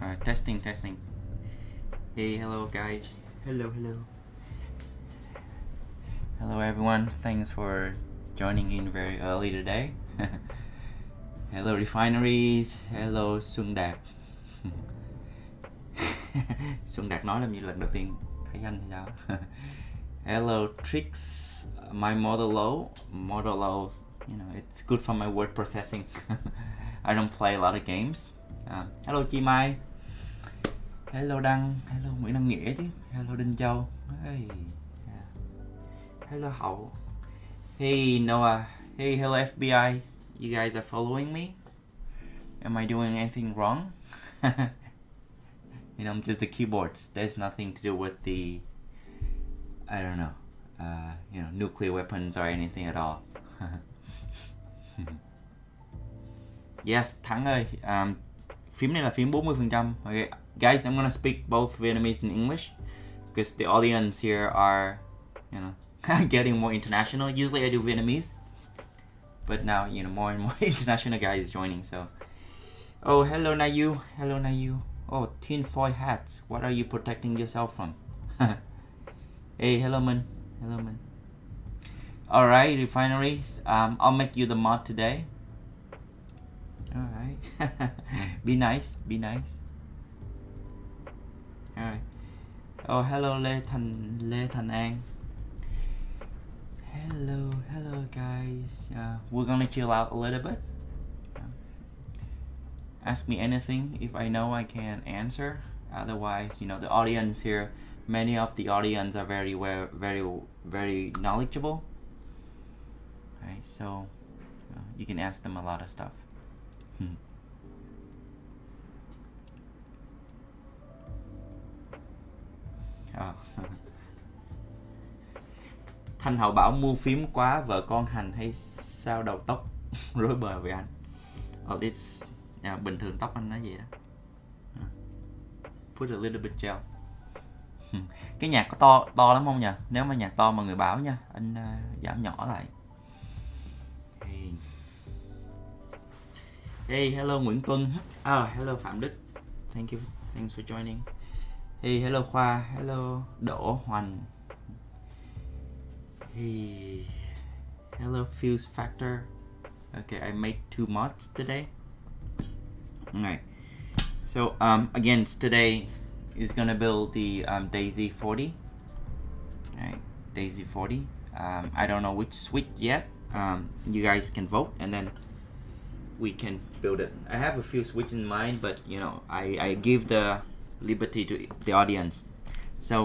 Uh, testing, testing. Hey, hello guys. Hello, hello. Hello everyone. Thanks for joining in very early today. hello refineries. Hello Xuân Đạt. Xuân Đạt nói làm như lần đầu tiên thấy anh thì sao? hello Tricks. My model low. Model low. You know, it's good for my word processing. I don't play a lot of games. Um, hello Chi Mai. Hello Đăng. Hello Nguyễn Đăng Nghĩa chứ. Hello Đinh Châu. Hey. Dạ. Hello Hậu. Hey Noah. Hey, hello FBI. You guys are following me? Am I doing anything wrong? you know, I'm just the keyboards. There's nothing to do with the, I don't know, uh, you know, nuclear weapons or anything at all. yes, Thắng ơi, um, phím này là phím 40%. Okay, guys, I'm gonna speak both Vietnamese and English because the audience here are, you know, getting more international. Usually I do Vietnamese, but now you know more and more international guys joining. So, oh hello Nayu, hello Nayu. Oh tin foil hats. What are you protecting yourself from? hey, hello man, hello man. All right, refineries. Um, I'll make you the mod today. All right, be nice, be nice. All right. Oh, hello Lê Thành Lê Thành An. Hello, hello guys. Uh, we're gonna chill out a little bit. Ask me anything if I know I can answer. Otherwise, you know, the audience here, many of the audience are very, very, very, very knowledgeable. Right, so uh, you can ask them a lot of stuff. Ờ. Thanh Hậu bảo mua phím quá vợ con hành hay sao đầu tóc? Rối bời với anh. Oh this yeah, bình thường tóc anh nói vậy đó. Ờ. Put a little bit gel. Cái nhạc có to to lắm không nhỉ? Nếu mà nhạc to mà người bảo nha Anh uh, giảm nhỏ lại. Hey. hey hello Nguyễn Tuân. Oh, hello Phạm Đức. Thank you Thanks for joining. Hey hello Khoa Hello Đỗ Hoành Hey, hello Fuse Factor. Okay, I made two mods today. Alright, so um, again, today is gonna build the um, Daisy 40. Alright, Daisy 40. Um, I don't know which switch yet. Um, you guys can vote and then we can build it. I have a few switches in mind, but you know, I, I give the liberty to the audience. So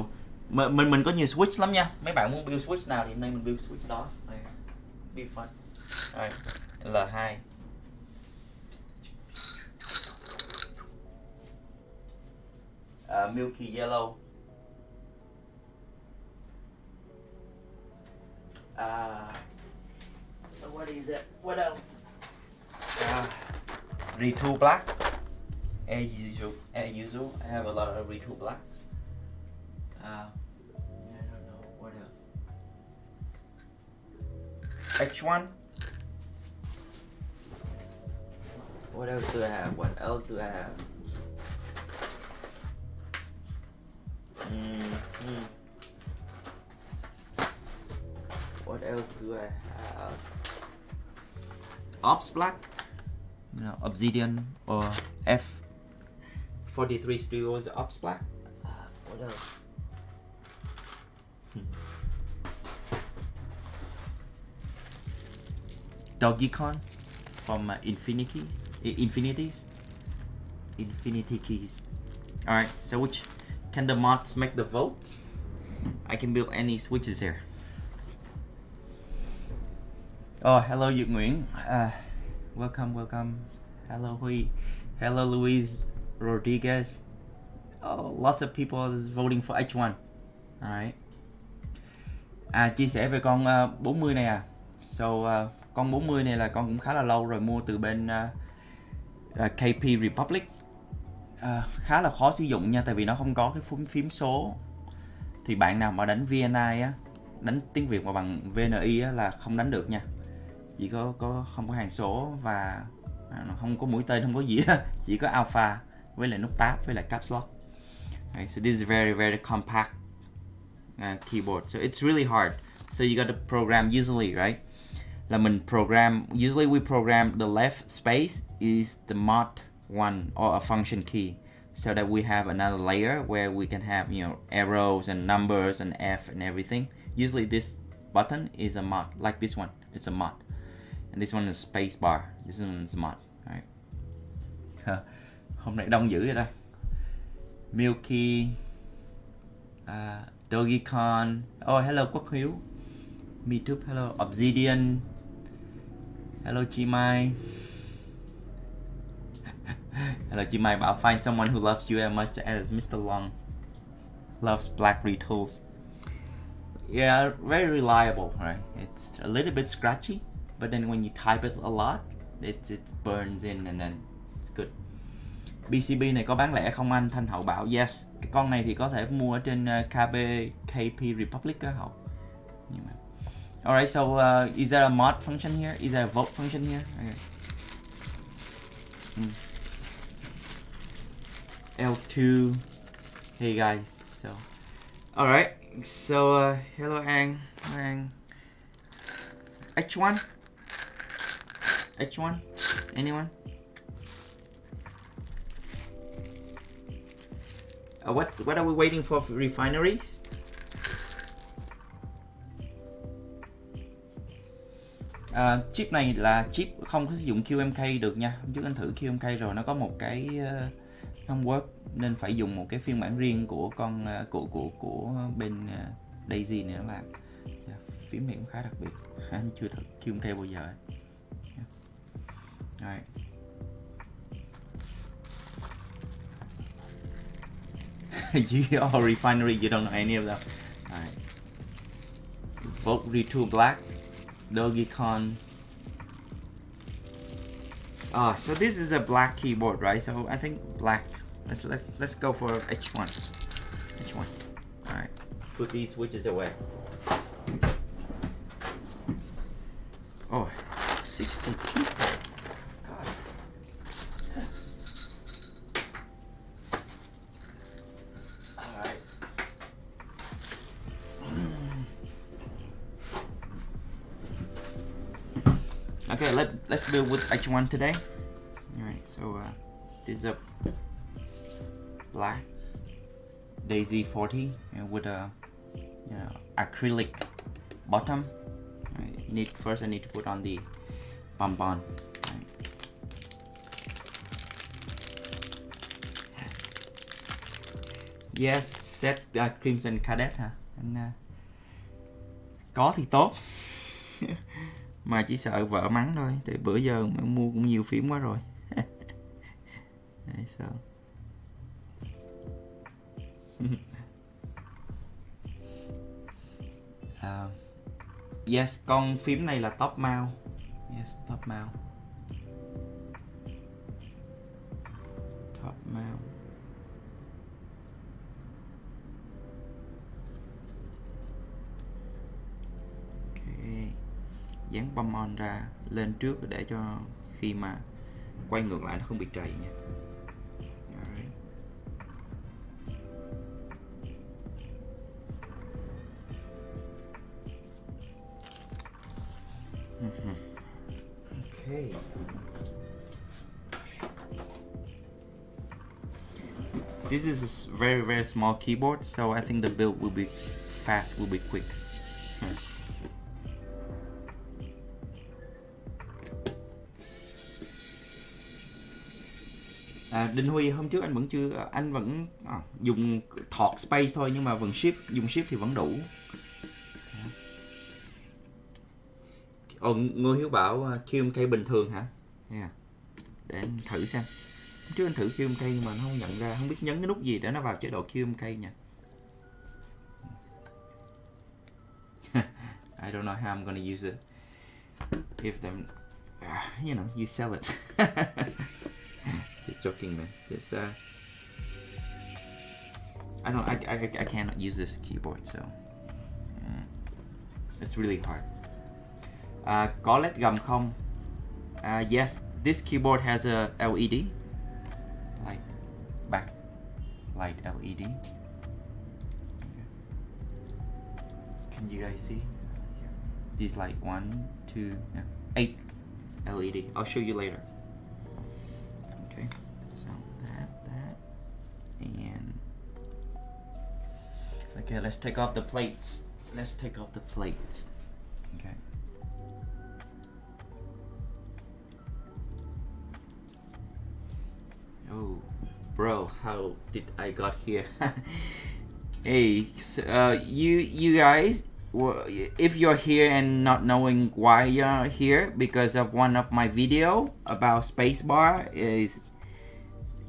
mình mình mình có nhiều switch lắm nha. Mấy bạn muốn build switch nào thì hôm nay mình build switch đó. Be fun. Rồi L2 uh, Milky Yellow. Uh, what is it? What else? Uh, Retool Black as usual as usual I have a lot of Retool Blacks uh, I don't know what else. H1. What else do I have? What else do I have? Mm -hmm. What else do I have? Ops Black, you know, Obsidian or F43 Studios Ops Black. Uh, what else? Dogikon from uh, Infinities, Infinities, Infinity Keys. All right, so which can the mods make the votes? I can build any switches here. Oh, hello, Dược Nguyễn. Uh, welcome, welcome. Hello, Huy. Hello, Luis Rodriguez. Oh, lots of people is voting for H1. alright. À, chia sẻ về con uh, 40 này à. So, uh, con 40 này là con cũng khá là lâu rồi mua từ bên uh, uh, KP Republic uh, khá là khó sử dụng nha tại vì nó không có cái phím phím số thì bạn nào mà đánh VNI á đánh tiếng Việt mà bằng VNI á, là không đánh được nha chỉ có có không có hàng số và à, không có mũi tên không có gì đó chỉ có alpha với lại nút tab với lại caps lock. Right, so this is very very compact uh, keyboard. So it's really hard. So you got to program usually right? Là mình program usually we program the left space is the mod one or a function key so that we have another layer where we can have you know arrows and numbers and F and everything. Usually this button is a mod like this one it's a mod and this one is space bar. This one is mod right hôm nay đông dữ vậy ta. Milky uh, Dogikon. Oh hello Quốc Hiếu. Me too hello Obsidian. Hello Chi Mai. Hello Chi Mai bảo find someone who loves you as much as Mr. Long loves black retools. Yeah very reliable right? It's a little bit scratchy but then when you type it a lot it, it burns in and then BCB này có bán lẻ không anh Thanh Hậu bảo yes cái con này thì có thể mua ở trên ờ, KB KP Republic á Hậu nhưng mà Alright, so uh, is there a mod function here? Is there a vote function here? Okay. Mm. L2. Hey guys. So, alright. So, uh, hello Ang. Ang. H1? H1? Anyone? Uh, what what are we waiting for refineries? À, chip này là chip không có sử dụng QMK được nha. Hôm trước anh thử QMK rồi nó có một cái uh, không work nên phải dùng một cái phiên bản riêng của con uh, của của của bên uh, Daisy này nó làm. Yeah, phím này cũng khá đặc biệt. Anh chưa thử QMK bao giờ. Yeah. Dạ. Right. you are refinery, you don't know any of them. Alright. Vote retool black. Dogikon. Oh, ah, so this is a black keyboard, right? So I think black. Let's let's let's go for H1. H1. All right. Put these switches away. Oh, 60 people. H1 today. Alright, so uh, this is a black Daisy 40 uh, with a you know, acrylic bottom. Right, need First I need to put on the bumpon. Yes, set uh, Crimson Cadet hả? Anh, uh, có thì tốt. Mà chỉ sợ vợ mắng thôi tại bữa giờ mua cũng nhiều phím quá rồi. Đấy, uh, yes con phím này là top mount yes top mount dán băm on ra lên trước để cho khi mà quay ngược lại nó không bị trầy nha. Okay. This is a very very small keyboard, so I think the build will be fast, will be quick. À, Đinh Huy hôm trước anh vẫn chưa anh vẫn à, dùng thọt space thôi nhưng mà vẫn shift dùng shift thì vẫn đủ. Ồ, Ngô Hiếu bảo à, uh, QMK bình thường hả? Yeah. Để anh thử xem. Hôm trước anh thử QMK nhưng mà nó không nhận ra, không biết nhấn cái nút gì để nó vào chế độ QMK nha. I don't know how I'm gonna use it. If them, uh, you know, you sell it. Just joking, man. Just uh, I don't. I, I, I cannot use this keyboard, so mm, it's really hard. Uh, có led gầm không? Uh, yes, this keyboard has a LED. Like light LED. Can you guys see? These light one, two, eight LED. I'll show you later. Okay, let's take off the plates. Let's take off the plates. Okay. Oh, bro, how did I got here? hey, so, uh, you you guys, if you're here and not knowing why you're here because of one of my video about spacebar is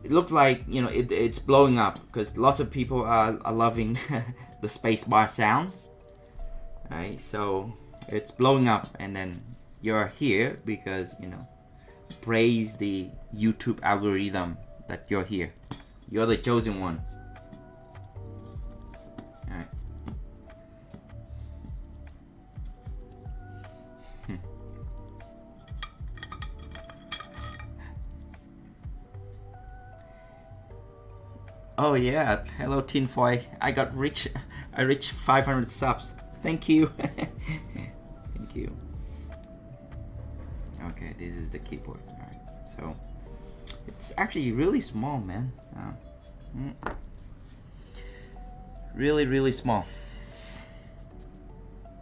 it looks like you know it, it's blowing up because lots of people are, are loving the spacebar sounds right so it's blowing up and then you're here because you know praise the youtube algorithm that you're here you're the chosen one all right Hmm. Oh yeah, hello Tinfoil. I got rich. I reached 500 subs. Thank you. Thank you. Okay, this is the keyboard. Alright, so it's actually really small, man. Uh, mm. Really, really small.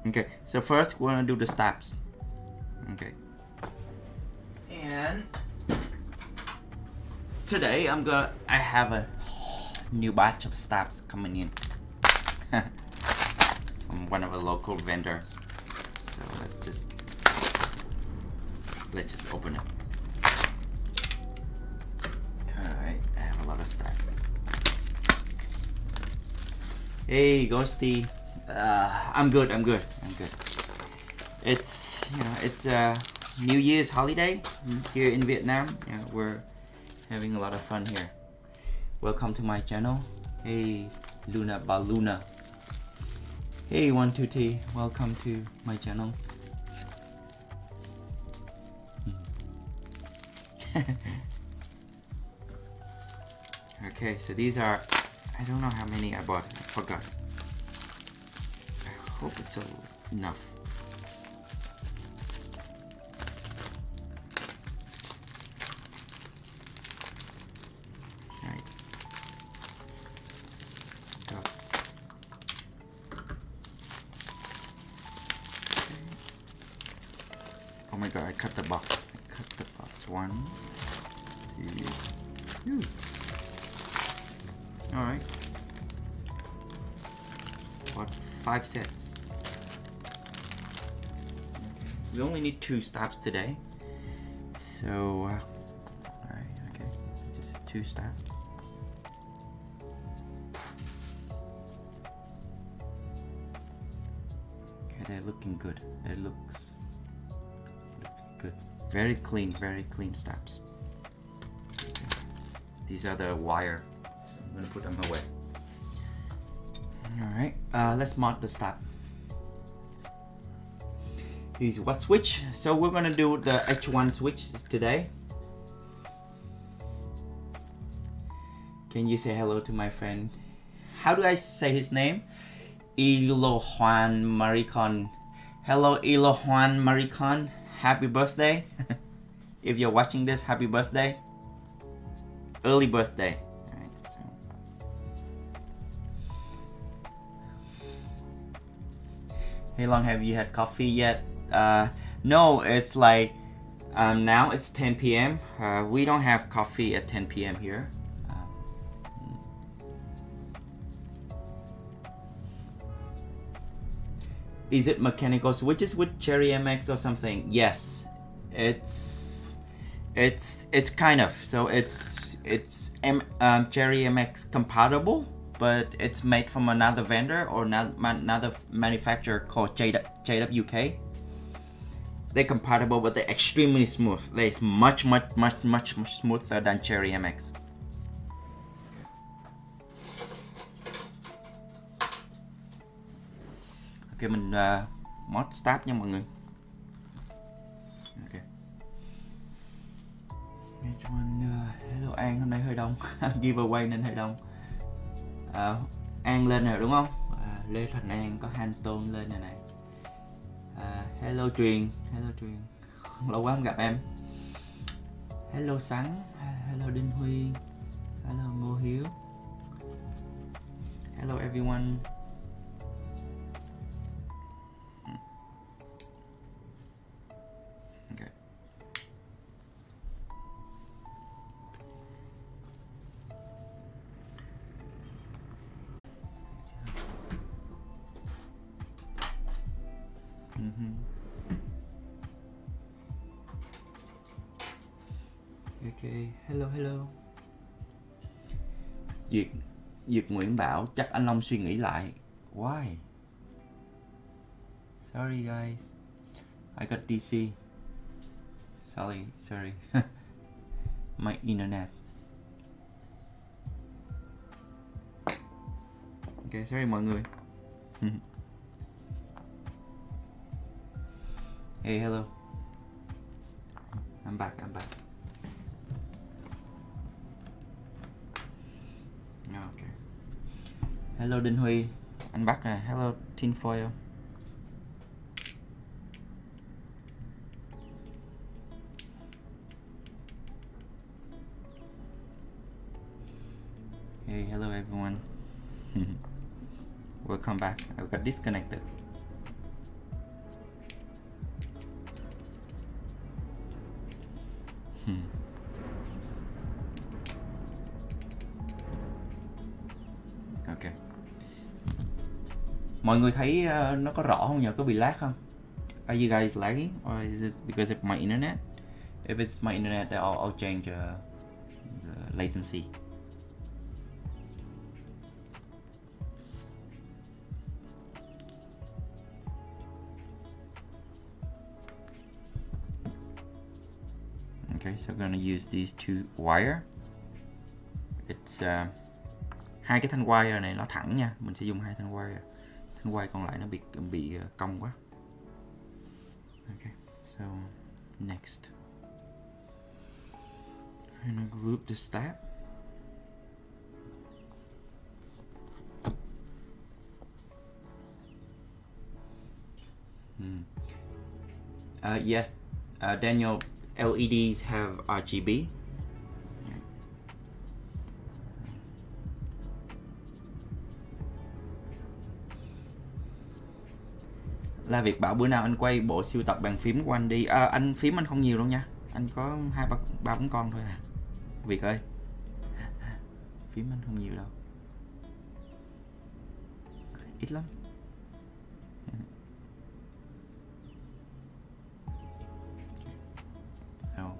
Okay, so first we're gonna do the steps. Okay. And today I'm gonna I have a new batch of steps coming in from one of the local vendors. So let's just let's just open it. Alright, I have a lot of stuff. Hey Ghosty. Uh, I'm good, I'm good, I'm good. It's you know, it's uh New Year's holiday here in Vietnam. Yeah, we're having a lot of fun here. Welcome to my channel. Hey Luna Baluna. Hey 12T, welcome to my channel. Hmm. okay, so these are, I don't know how many I bought, I forgot. I hope it's enough. Oh my god, I cut the box. I cut the box. One, two, two. Alright. What? Five sets. We only need two stops today. So, uh, alright, okay. Just two stops. Okay, they're looking good. That looks. Very clean, very clean steps. These are the wire, so I'm gonna put them away. All right, uh, let's mark the step. Is what switch? So we're gonna do the H1 switch today. Can you say hello to my friend? How do I say his name? Ilojuan Maricon. Hello, Ilojuan Maricon. Happy birthday. if you're watching this, happy birthday. Early birthday. How long have you had coffee yet? Uh, no, it's like um, now it's 10 p.m. Uh, we don't have coffee at 10 p.m. here. Is it mechanical switches with Cherry MX or something? Yes, it's it's it's kind of so it's it's M, um, Cherry MX compatible, but it's made from another vendor or not- another manufacturer called J, JWK. They're compatible, but they're extremely smooth. They're much, much, much, much, much smoother than Cherry MX. Ok mình uh, mod start nha mọi người. Ok. À, hello An hôm nay hơi đông. Giveaway nên hơi đông. uh, An lên rồi đúng không uh, Lê Thành An có handstone lên rồi này uh, hello truyền hello truyền lâu quá không gặp em hello sắn hello đinh huy hello ngô hiếu hello everyone Ừ OK, hello hello. Duyệt Duyệt Nguyễn bảo chắc anh Long suy nghĩ lại. Why? Sorry guys. I got DC. Sorry, sorry. My internet. OK, sorry mọi người. hey, hello. I'm back, I'm back. Oh, okay. Hello Đinh Huy, anh eh? Bắc nè. Hello Tinfoil. Hey, hello everyone. Welcome back. I got disconnected. Mọi người thấy uh, nó có rõ không nhỉ Có bị lag không? Are you guys lagging or is this because of my internet? If it's my internet, then I'll, I'll change uh, the latency. Okay, so I'm gonna use these two wire. It's uh, hai cái thanh wire này nó thẳng nha, mình sẽ dùng hai thanh wire. Thanh wire còn lại nó bị bị cong quá. Okay, so next. I'm gonna group the step. Hmm. Uh, yes, uh, Daniel, LEDs have RGB. La Việt bảo bữa nào anh quay bộ siêu tập bàn phím của anh đi. À, anh phím anh không nhiều đâu nha. Anh có hai ba ba bốn con thôi à. Việt ơi. Phím anh không nhiều đâu. Ít lắm. So,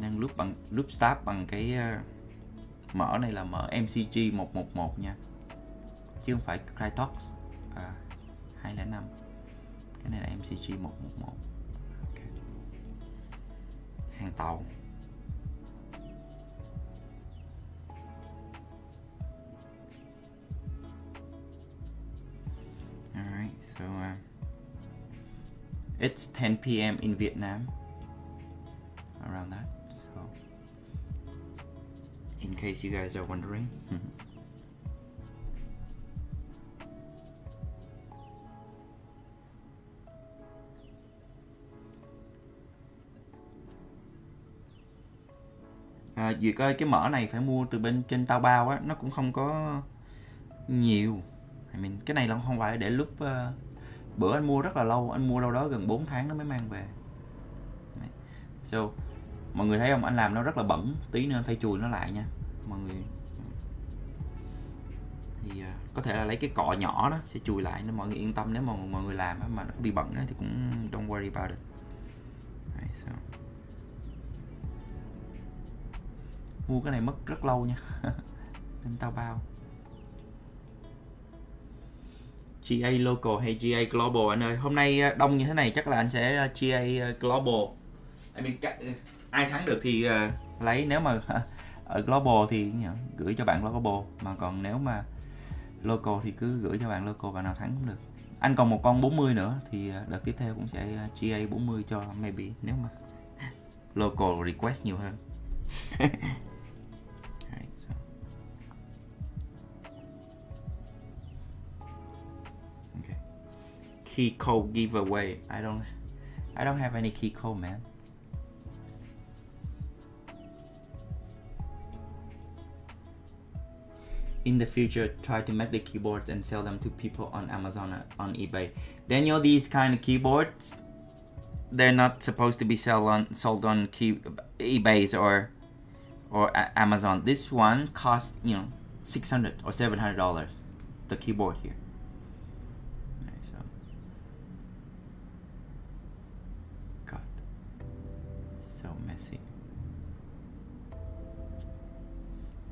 đang loop bằng loop start bằng cái uh, mở này là mở MCG 111 nha. Chứ không phải Crytox. À, 205 cái này là MCG 111 okay. hàng tàu Alright, so uh, it's 10 p.m. in Vietnam, around that. So, in case you guys are wondering. à, Duyệt ơi cái mỡ này phải mua từ bên trên tao bao á nó cũng không có nhiều. I mean, cái này là không phải để lúc uh, bữa anh mua rất là lâu anh mua đâu đó gần 4 tháng nó mới mang về. So mọi người thấy không? Anh làm nó rất là bẩn tí nữa anh phải chùi nó lại nha mọi người. Thì uh, có thể là lấy cái cọ nhỏ đó sẽ chùi lại nên mọi người yên tâm. Nếu mà mọi người làm mà nó bị bẩn thì cũng don't worry about it. Right, so. Mua cái này mất rất lâu nha. Nên tao bao. GA local hay GA global anh ơi? Hôm nay à, đông như thế này chắc là anh sẽ à, GA à, global. I mean, ai thắng được thì lấy. Nếu mà ở global thì gửi cho bạn global. Mà còn nếu mà local thì cứ gửi cho bạn local bạn nào thắng cũng được. Anh còn một con 40 nữa thì đợt tiếp theo cũng sẽ GA 40 cho maybe nếu mà local request nhiều hơn. key code giveaway. I don't I don't have any key code, man. in the future try to make the keyboards and sell them to people on Amazon on eBay. Daniel, these kind of keyboards, they're not supposed to be sold on sold on key, eBay's or or Amazon. This one costs you know six hundred or seven hundred dollars. The keyboard here.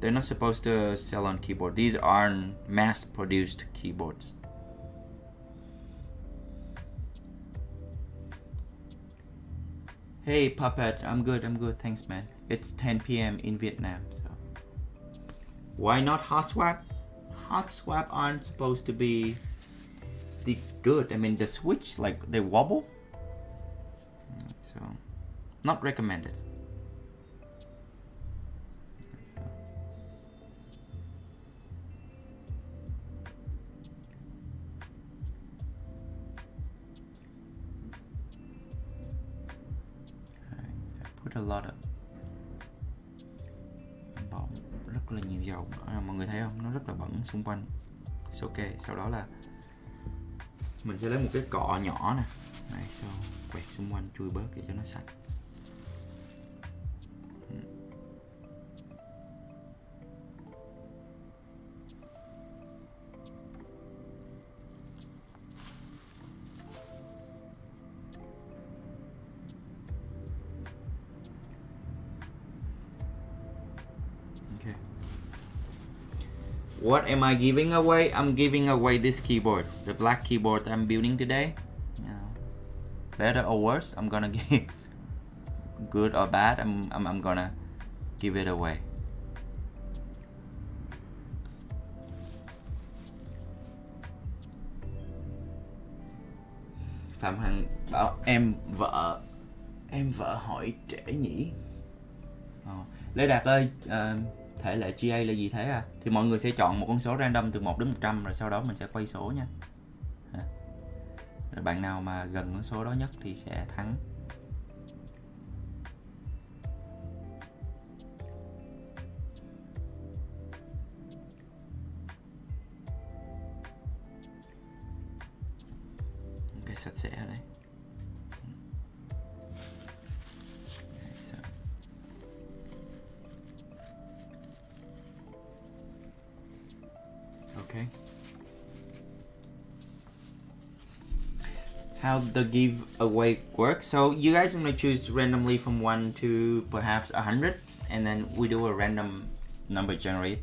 They're not supposed to sell on keyboard. These aren't mass-produced keyboards. Hey Puppet, I'm good, I'm good, thanks man. It's 10 p.m. in Vietnam, so. Why not hot swap? Hot swap aren't supposed to be the good. I mean, the switch, like, they wobble. So, not recommended. Put a lot of rất là nhiều dầu. À, mọi người thấy không? Nó rất là bẩn xung quanh. It's ok. Sau đó là mình sẽ lấy một cái cọ nhỏ nè. Này sau quẹt xung quanh chui bớt để cho nó sạch. What am I giving away? I'm giving away this keyboard, the black keyboard I'm building today. Yeah. better or worse, I'm gonna give. Good or bad, I'm, I'm I'm gonna give it away. Phạm Hằng bảo em vợ em vợ hỏi trễ nhỉ oh. Lê Đạt ơi, uh, thể lệ GA là gì thế à? Thì mọi người sẽ chọn một con số random từ 1 đến 100 rồi sau đó mình sẽ quay số nha. Rồi bạn nào mà gần con số đó nhất thì sẽ thắng. How the giveaway works? So you guys are gonna choose randomly from one to perhaps a hundred, and then we do a random number generate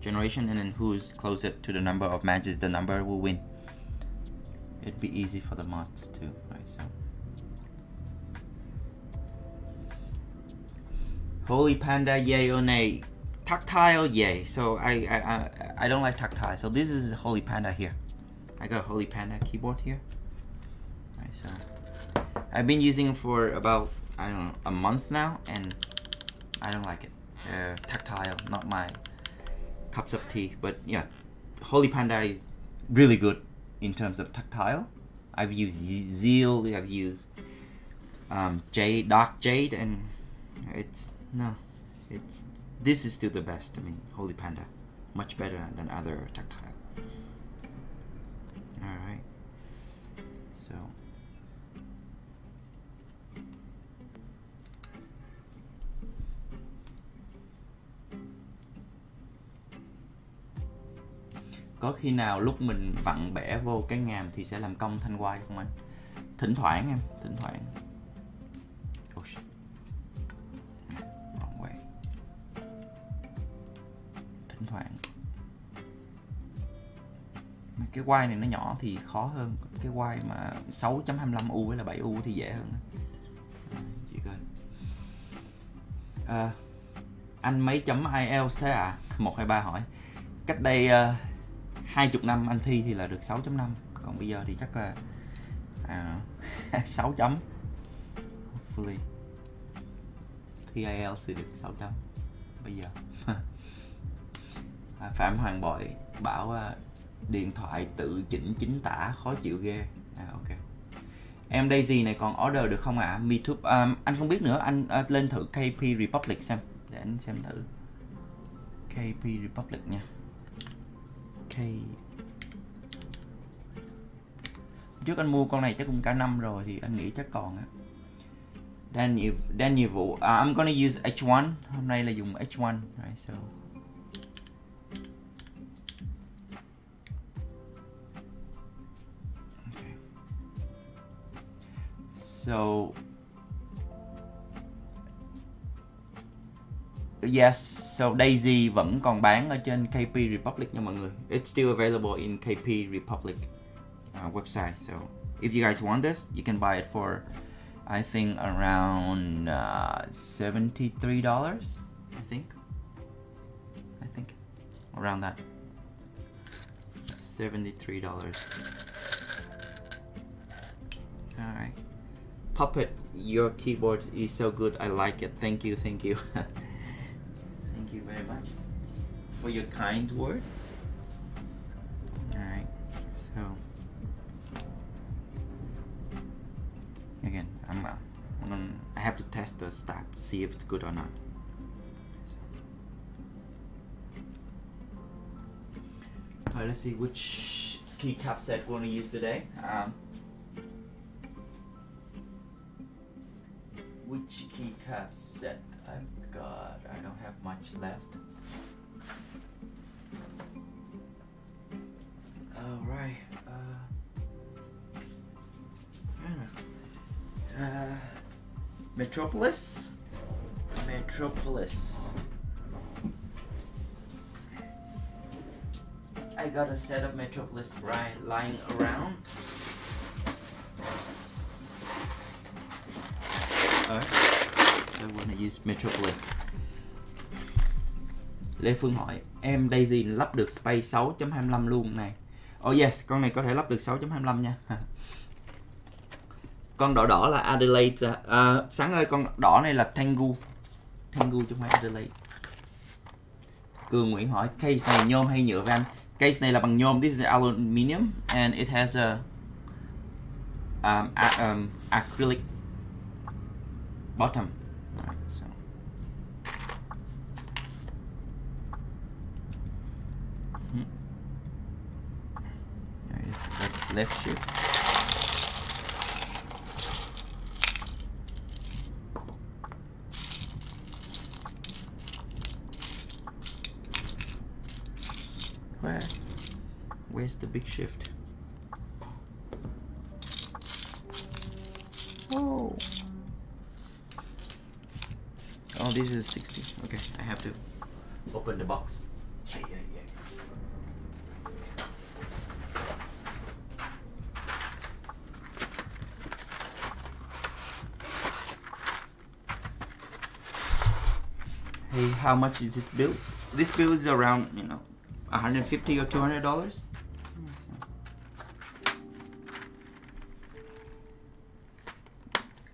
generation, and then who's closer to the number of matches, the number will win. It'd be easy for the mods too, right? So. Holy Panda, yay or nay? Tactile, yay. So I, I I I don't like tactile. So this is Holy Panda here. I got a Holy Panda keyboard here. So I've been using it for about I don't know a month now, and I don't like it. Uh, tactile, not my cups of tea. But yeah, Holy Panda is really good in terms of tactile. I've used Zeal, I've used um, Jade, Dark Jade, and it's no, it's this is still the best. I mean, Holy Panda, much better than other tactile. All right, so. Có khi nào lúc mình vặn bẻ vô cái ngàm thì sẽ làm cong thanh quai không anh? Thỉnh thoảng em, thỉnh thoảng. Oh shit. Wrong way. Thỉnh thoảng. Mà cái quai này nó nhỏ thì khó hơn. Cái quai mà 6.25 U với là 7 U thì dễ hơn. chị coi À, anh mấy chấm IELTS thế à? 123 hỏi. Cách đây uh, 20 năm anh thi thì là được 6.5 còn bây giờ thì chắc là à, 6 chấm. Hopefully. Thi IELTS thì được 6 chấm. Bây giờ. À, Phạm Hoàng Bội bảo à, điện thoại tự chỉnh chính tả khó chịu ghê. À, ok. Em Daisy này còn order được không ạ? À? MeTube um, anh không biết nữa. Anh uh, lên thử KP Republic xem. Để anh xem thử KP Republic nha. Trước anh mua con này chắc cũng cả năm rồi thì anh nghĩ chắc còn á. Đan nhiệm đan nhiệm vụ uh, à, I'm gonna use H1 hôm nay là dùng H1 right so. Okay. so yes so Daisy vẫn còn bán ở trên KP Republic nha mọi người it's still available in KP Republic uh, website so if you guys want this you can buy it for I think around uh, seventy-three dollars. I think. I think around that. Seventy-three dollars. All right. Puppet, your keyboard is so good. I like it. Thank you. Thank you. you very much for your kind words. All right. So. again I'm, uh, I'm gonna, I have to test the to see if it's good or not so. Alright, let's see which keycap set we're gonna use today um, which keycap set I've got I don't have much left alright uh, I. Uh, Metropolis. Metropolis. I got a set of Metropolis right lying around. Alright, I wanna use Metropolis. Lê Phương hỏi em Daisy lắp được Space 6.25 luôn này. Oh yes, con này có thể lắp được 6.25 nha. con đỏ đỏ là Adelaide à. à, sáng ơi con đỏ này là Tengu Tengu chứ không phải Adelaide Cường Nguyễn hỏi case này nhôm hay nhựa với anh case này là bằng nhôm this is aluminium and it has a um, a, um, acrylic bottom so. Hmm. Let's left shift Where? Where's the big shift? Oh. Oh, this is 60. Okay, I have to open the box. Ay. Hey, how much is this bill? This bill is around, you know, 150 or 200 dollars.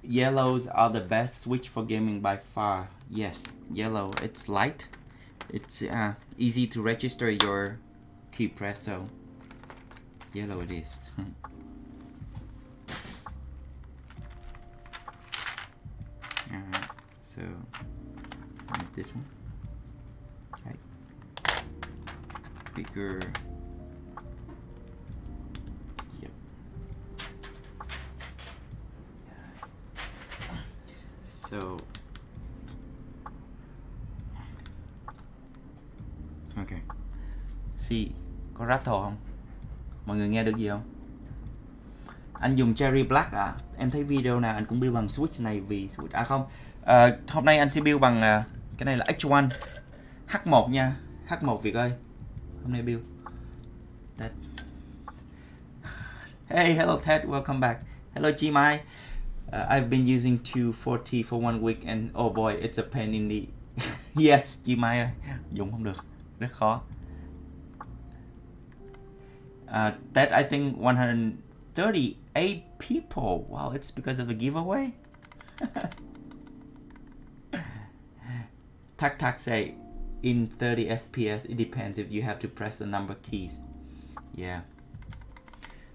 Yellows are the best switch for gaming by far. Yes, yellow. It's light. It's uh, easy to register your key press. So yellow it is. So this one. Okay. Bigger. Yep. So Có rattle không? Mọi người nghe được gì không? Anh dùng Cherry Black à? Em thấy video nào anh cũng build bằng switch này vì switch à không. à, hôm nay anh sẽ build bằng à, cái này là H1 H1 nha. H1 Việt ơi. Hôm nay build. That. Hey, hello Ted, welcome back. Hello Chi Mai. Uh, I've been using 240 for one week and oh boy, it's a pain in the yes, Chi Mai ơi, dùng không được, rất khó. Uh, that I think 138 people. Wow, it's because of the giveaway. Tak Tak say in 30 FPS. It depends if you have to press the number keys. Yeah.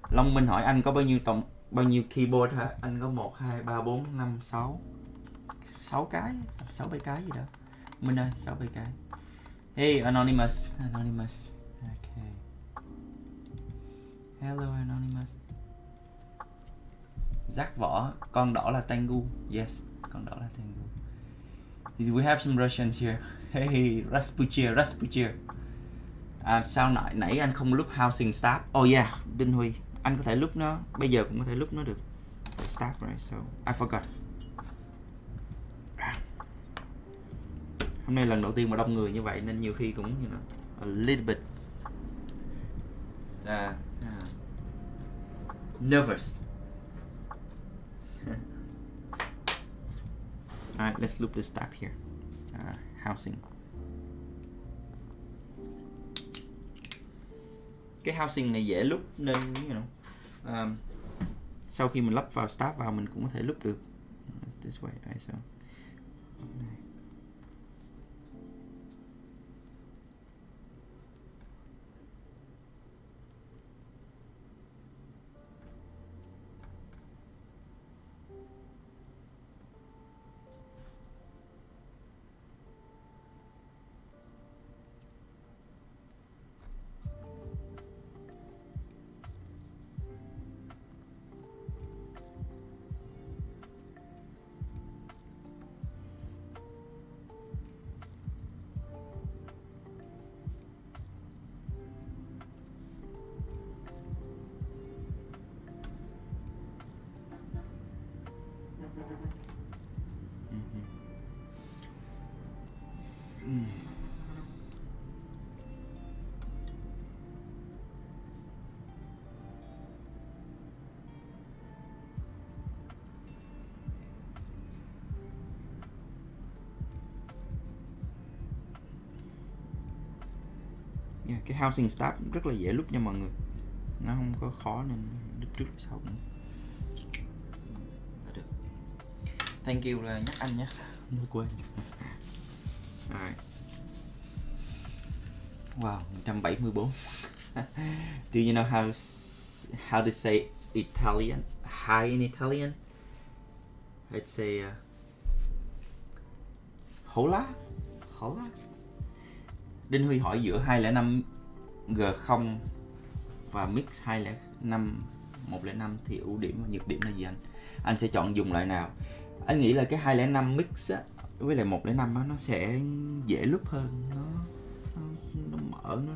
Long Minh hỏi anh có bao nhiêu tổng bao nhiêu keyboard hả? Anh có 1 2 3 4 5 6 6 cái, 6 7 cái gì đó. Minh ơi, 6 7 cái. Hey Anonymous, Anonymous. Hello Anonymous. Giác võ, con đỏ là Tengu. Yes, con đỏ là Tengu. We have some Russians here. Hey, Rasputia, Rasputia. À, sao nãy nãy anh không lúc housing staff? Oh yeah, Đinh Huy, anh có thể lúc nó, bây giờ cũng có thể lúc nó được. Staff right, so I forgot. À. Hôm nay lần đầu tiên mà đông người như vậy nên nhiều khi cũng you know, a little bit uh, uh. Alright, let's loop this tab here. Uh, housing. cái housing này dễ lúc nên you know, um, sau khi mình lắp vào start vào mình cũng có thể lúc được It's this way right so cái housing start rất là dễ lúc nha mọi người. Nó không có khó nên lúc trước lúc sau cũng được. Thank you là nhắc anh nhé. Không quên. Alright. wow 174 do you know how how to say Italian? Hi in Italian? I'd say uh, hola? Hola Đinh Huy hỏi giữa 205 G0 và Mix 205 105 thì ưu điểm và nhược điểm là gì anh? Anh sẽ chọn dùng loại nào? Anh nghĩ là cái 205 Mix á, với lại 105 á, nó sẽ dễ lúc hơn, nó nó, nó mở nó,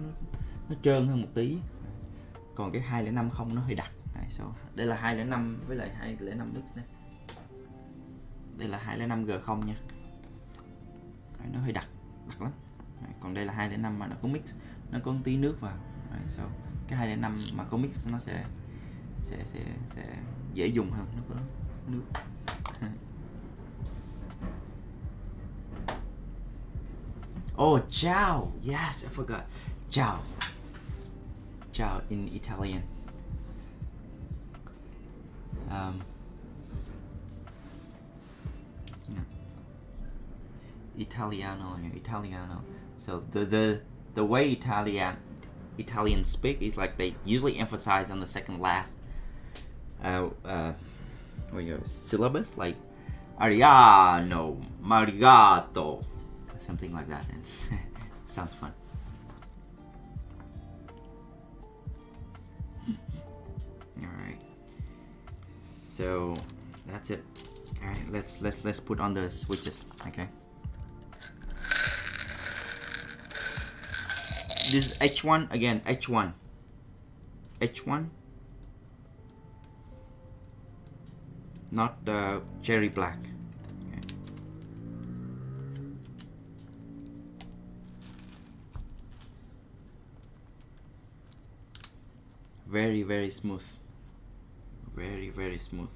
nó trơn hơn một tí. Còn cái 205 không nó hơi đặc. Đây, so, đây là 205 với lại 205 Mix đây. Đây là 205 G0 nha. Nó hơi đặc, đặc lắm. Đấy, còn đây là 205 mà nó có mix nó có tí nước vào Đấy, so, cái 205 mà có mix nó sẽ sẽ sẽ sẽ dễ dùng hơn nó có nước Oh, ciao. Yes, I forgot. Ciao. Ciao in Italian. Um, Italiano, Italiano. So the the the way Italian Italians speak is like they usually emphasize on the second last uh, uh, syllabus, like Ariano, Marigato, something like that. And it sounds fun. All right. So that's it. All right. Let's let's let's put on the switches. Okay. This is H1 again H1 H1 not the cherry black. Okay. very very smooth. Very very smooth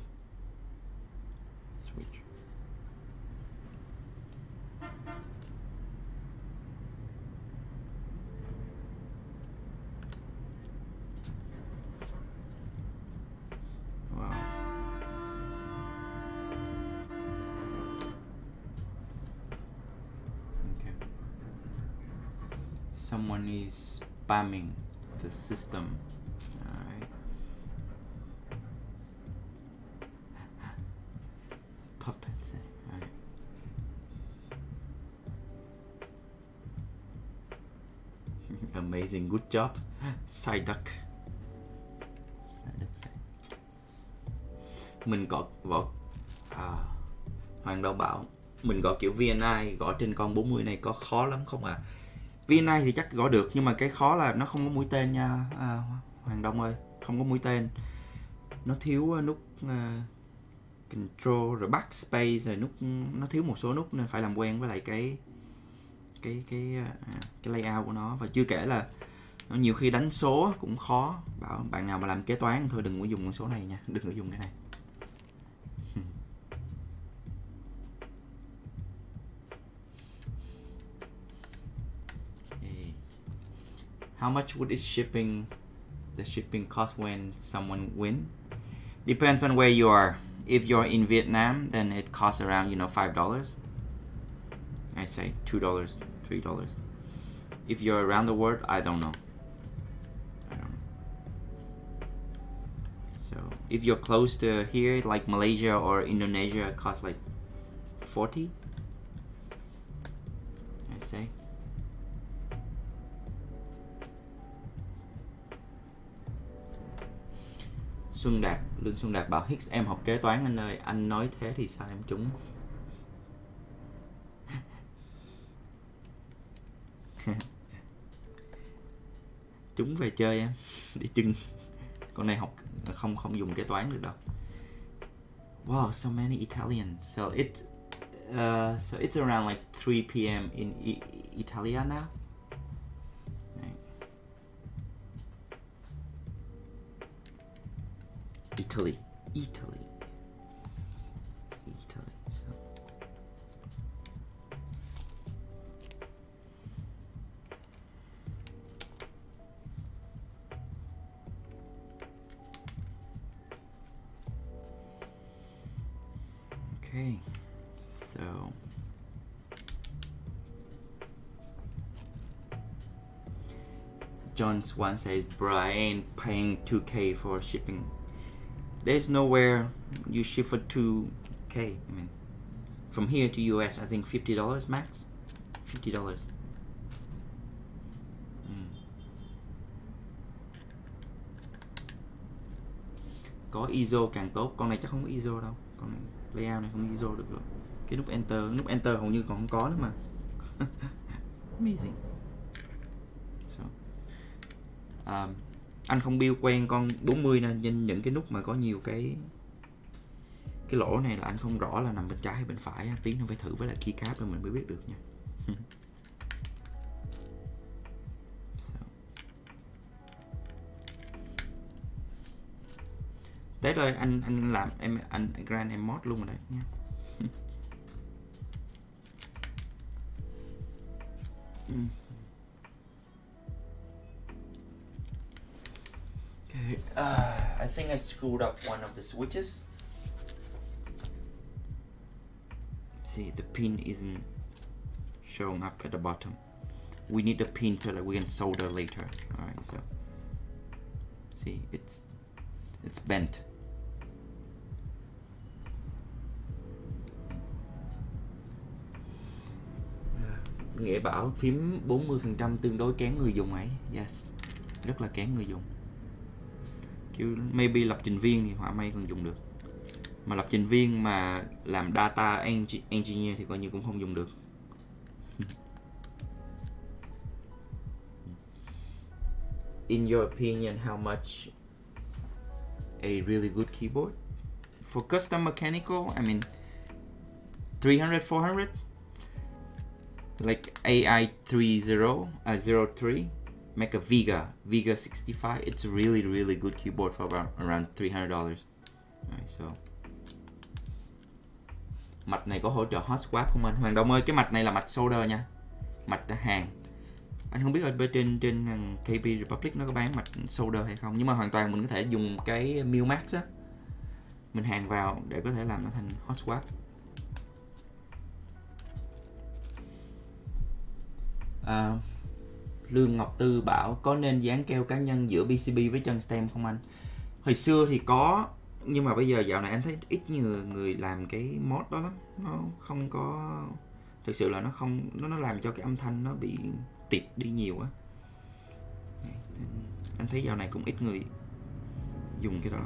someone is spamming the system. Amazing, good job. Side Mình có gõ à, Hoàng Đào bảo mình gõ kiểu VNI gõ trên con 40 này có khó lắm không ạ? À? VNI thì chắc gõ được nhưng mà cái khó là nó không có mũi tên nha. À, Hoàng Đông ơi không có mũi tên. Nó thiếu à, nút uh, control rồi backspace rồi nút nó thiếu một số nút nên phải làm quen với lại cái cái cái uh, cái layout của nó. Và chưa kể là nó nhiều khi đánh số cũng khó. Bảo bạn nào mà làm kế toán thôi đừng có dùng con số này nha đừng có dùng cái này. How much would it shipping the shipping cost when someone win? Depends on where you are. If you're in vietnam then it costs around you know five dollars. I say two dollars three dollars. If you're around the world i don't know. I don't know. So if you're close to here like malaysia or indonesia it costs like 40 Xuân Đạt Lương Xuân Đạt bảo Hicks em học kế toán anh ơi anh nói thế thì sao em trúng? Chúng về chơi em đi chừng. Con này học không không dùng kế toán được đâu. Wow so many Italian. So it's uh, so it's around like 3 p.m. in I Italia now. Italy. Italy. Italy. So. Okay, so John Swan says, Brian paying 2k for shipping there's nowhere you ship for 2k I mean from here to US I think $50 max. $50 mm. có ISO càng tốt. Con này chắc không có ISO đâu. Con này layout này không ISO được rồi. Cái nút enter nút enter hầu như còn không có nữa mà. Amazing. So um, anh không build quen con 40 nên những cái nút mà có nhiều cái cái lỗ này là anh không rõ là nằm bên trái hay bên phải tí nó phải thử với lại keycap rồi mình mới biết được nha. Thế rồi, anh anh làm em, anh grand em mod luôn rồi đấy nha. Mm. uh, I think I screwed up one of the switches. See, the pin isn't showing up at the bottom. We need the pin so that we can solder later. Alright, so see, it's it's bent. Nghĩa bảo phím 40% tương đối kén người dùng ấy. Yes, rất là kén người dùng. Kiểu maybe lập trình viên thì họa may còn dùng được. Mà lập trình viên mà làm data engineer thì coi như cũng không dùng được. In your opinion how much a really good keyboard? For custom mechanical i mean 300 400 like ai 30 uh, 03 make a Vega, Vega 65. It's a really, really good keyboard for around, around $300. Alright, so. Mạch này có hỗ trợ hot swap không anh? Hoàng Đông ơi, cái mạch này là mạch solder nha. Mạch hàng. Anh không biết ở bên trên trên ừ, KB Republic nó có bán mạch solder hay không, nhưng mà hoàn toàn mình có thể dùng cái mil Max á. Mình hàng vào để có thể làm nó thành hot swap. Uh, Lương Ngọc Tư bảo, có nên dán keo cá nhân giữa PCB với chân stem không anh? Hồi xưa thì có, nhưng mà bây giờ dạo này anh thấy ít nhiều người làm cái mod đó lắm. Nó không có, thực sự là nó không, nó nó làm cho cái âm thanh nó bị tịt đi nhiều á. Anh thấy dạo này cũng ít người dùng cái đó.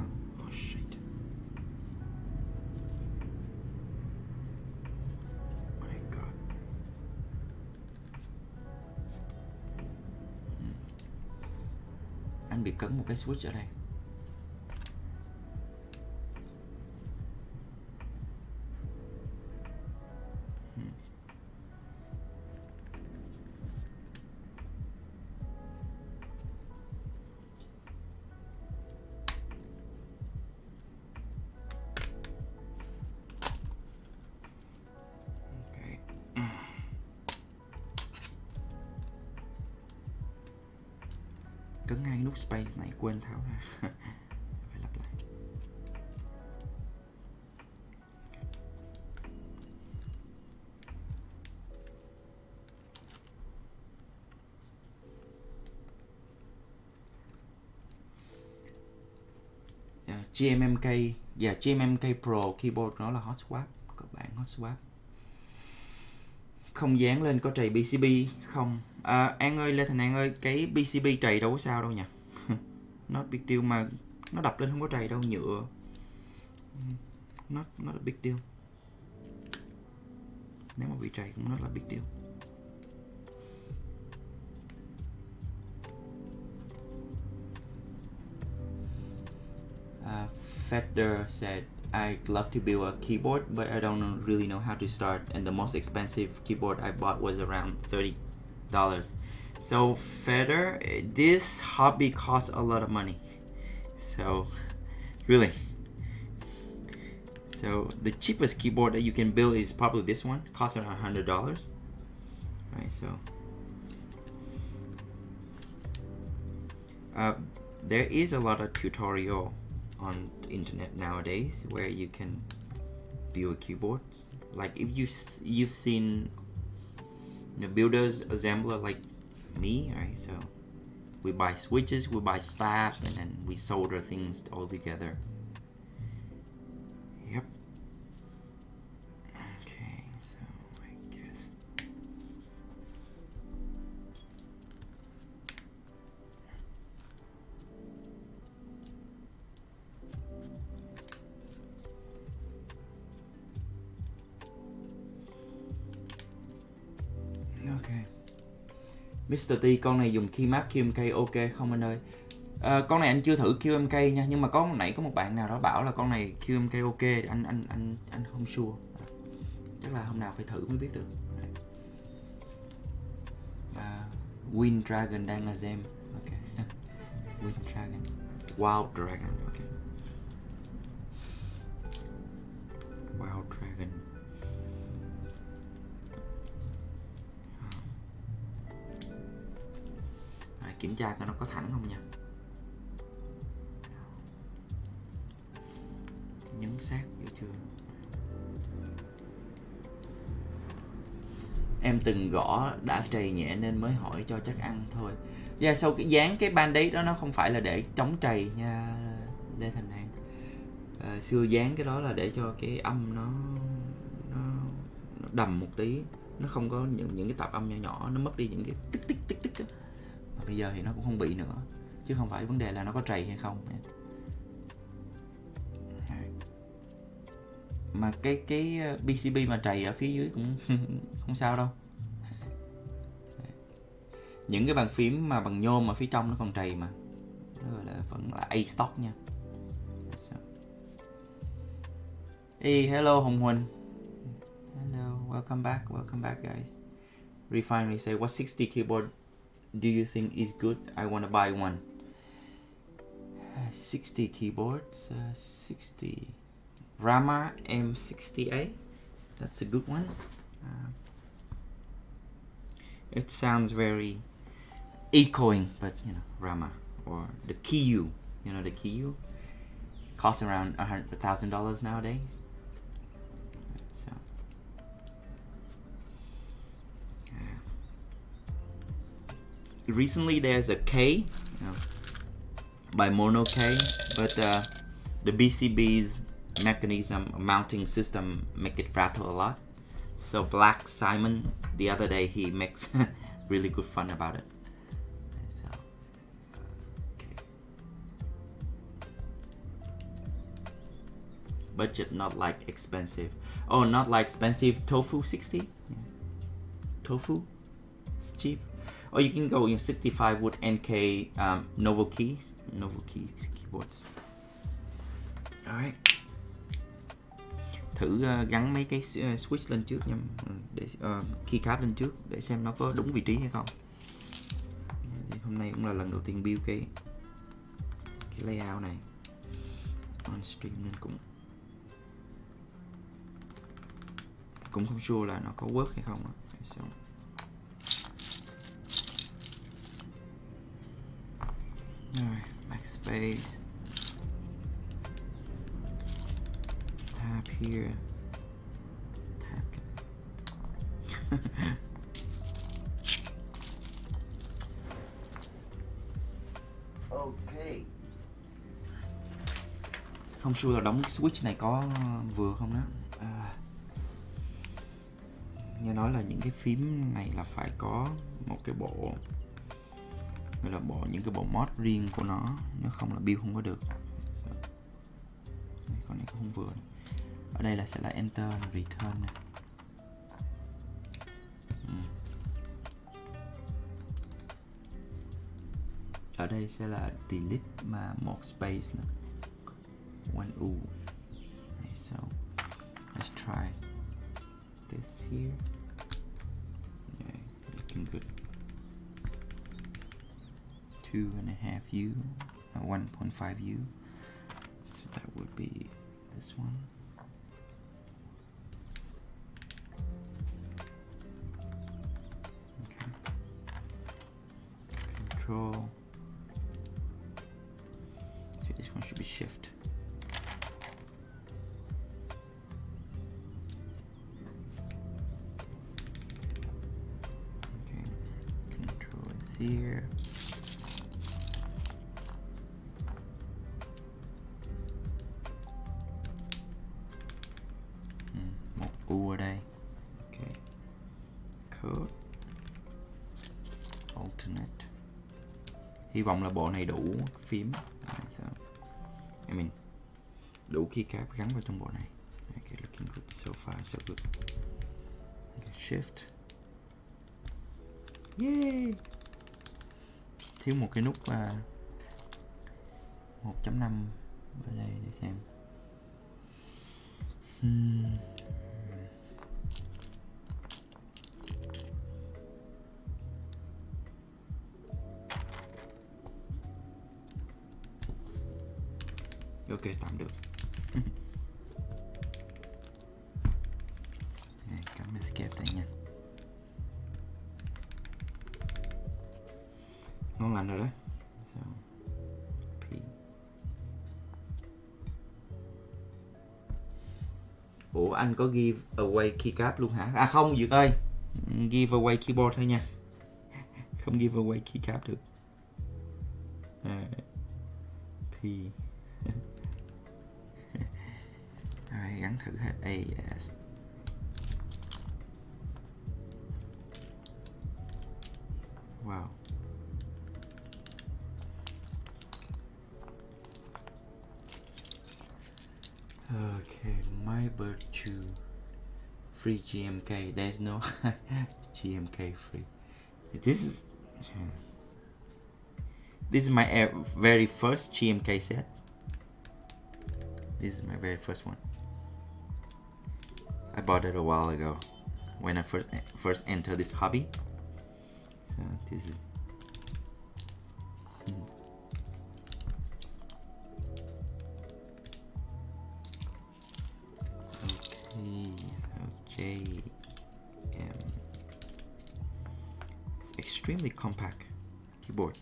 Anh bị cấn một cái switch ở đây. Quên tháo ra. Phải lặp lại. Dạ, uh, GMMK yeah, dạ, GMMK Pro keyboard nó là hot swap. Các bạn hot swap. Không dán lên có trầy PCB không? À, An ơi Lê Thành An ơi cái PCB trầy đâu có sao đâu nha. Nó big deal mà nó đập lên không có trầy đâu nhựa nó nó là big deal nếu mà bị trầy cũng nó là big deal uh, Feder said I'd love to build a keyboard, but I don't really know how to start. And the most expensive keyboard I bought was around thirty dollars. So Feder, this hobby costs a lot of money. So really, so the cheapest keyboard that you can build is probably this one. Costs around hundred dollars. Right. So uh, there is a lot of tutorial on internet nowadays where you can build keyboards like if you you've seen you know, builders assembler like me right? So we buy switches we buy slabs and then we solder things all together Mr. T con này dùng keymap QMK ok không anh ơi? À, con này anh chưa thử QMK nha, nhưng mà có nãy có một bạn nào đó bảo là con này QMK ok, anh anh anh anh không sure. Chắc là hôm nào phải thử mới biết được. À, Wind Dragon đang là gem. Ok. Wind Dragon. Wild Dragon. Ok. Wild Dragon. Kiểm tra coi nó có thẳng không nha. Nhấn sát vô chưa? Em từng gõ đã trầy nhẹ nên mới hỏi cho chắc ăn thôi. Và yeah, sau cái dán cái ban đấy đó nó không phải là để chống trầy nha Lê Thành An. À, xưa dán cái đó là để cho cái âm nó nó, nó đầm một tí. Nó không có những những cái tạp âm nhỏ nhỏ nó mất đi những cái tích tích tích tích đó bây giờ thì nó cũng không bị nữa chứ không phải vấn đề là nó có trầy hay không. Mà cái cái ờ, PCB mà trầy ở phía dưới cũng không sao đâu. Những cái bàn phím mà bằng nhôm mà phía trong nó còn trầy mà. Nó gọi là vẫn là A stock nha Hey, hello Hồng Huỳnh. Hello, welcome back, welcome back guys. Refinery say, what 60 keyboard? Do you think is good? I want to buy one. Uh, 60 keyboards, uh, 60. Rama M60A, that's a good one. Uh, it sounds very echoing, but you know, Rama or the Kiyu, you know, the Kiyu costs around a hundred thousand dollars nowadays. recently there's a K you know, by Monokei, but uh, the PCB's mechanism mounting system make it rattle a lot. So Black Simon the other day he makes really good fun about it. Uh, Budget not like expensive. Oh, not like expensive tofu 60. Yeah. Tofu, it's cheap. Or you can go in 65 with NK um, Novo keys, Novo keys keyboards. Alright. Thử uh, gắn mấy cái uh, switch lên trước nha, ừ, để ờ, uh, keycap lên trước để xem nó có đúng vị trí hay không. Thì hôm nay cũng là lần đầu tiên build cái cái layout này on stream nên cũng cũng không sure là nó có work hay không Đó. Backspace. Tap here. Tap. okay Không sure là đóng switch này có vừa không đó. À, nghe nói là những cái phím này là phải có một cái bộ gọi là bộ những cái bộ mod riêng của nó. Nếu không là build không có được. Con này cũng không vừa ở đây là sẽ là enter return này. Ừ. ở đây sẽ là delete mà một space nữa one u. So, let's try this here. Two and a half U, uh, 1.5 U. So that would be this one. Hy vọng là bộ này đủ phím. I mean đủ keycap gắn vào trong bộ này. Okay, looking good so far so good. Okay, shift. Yay! Thiếu một cái nút uh, 1.5 ở đây để xem. Hmm. Có give away keycap luôn hả? À không dược ơi. Give away keyboard thôi nha. Không give away keycap được. À, P Rồi, gắn thử hết AS Wow. Okay, my virtue free GMK. There's no GMK free. This is this is my very first GMK set. This is my very first one. I bought it a while ago when I first first entered this hobby. So this is keyboard.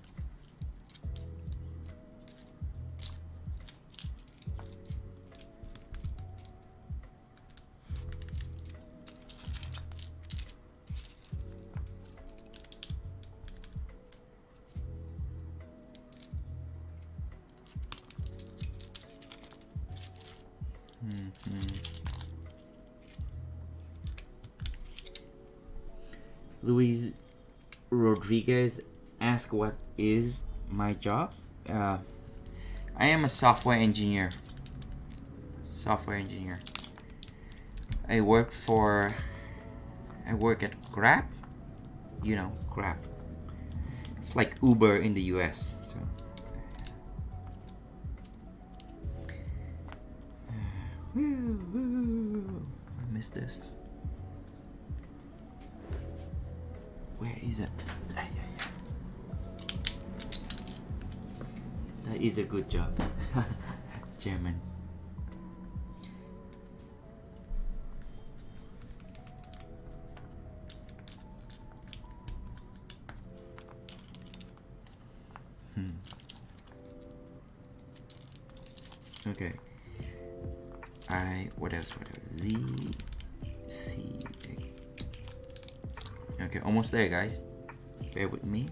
Luis Rodriguez asked what is my job. Uh, I am a software engineer. software engineer. I work for I work at Grab. You know, Grab. It's like Uber in the US. Good job. German. Hmm. Okay. I what else? What else? Z C. Okay, almost there, guys. Bear with me.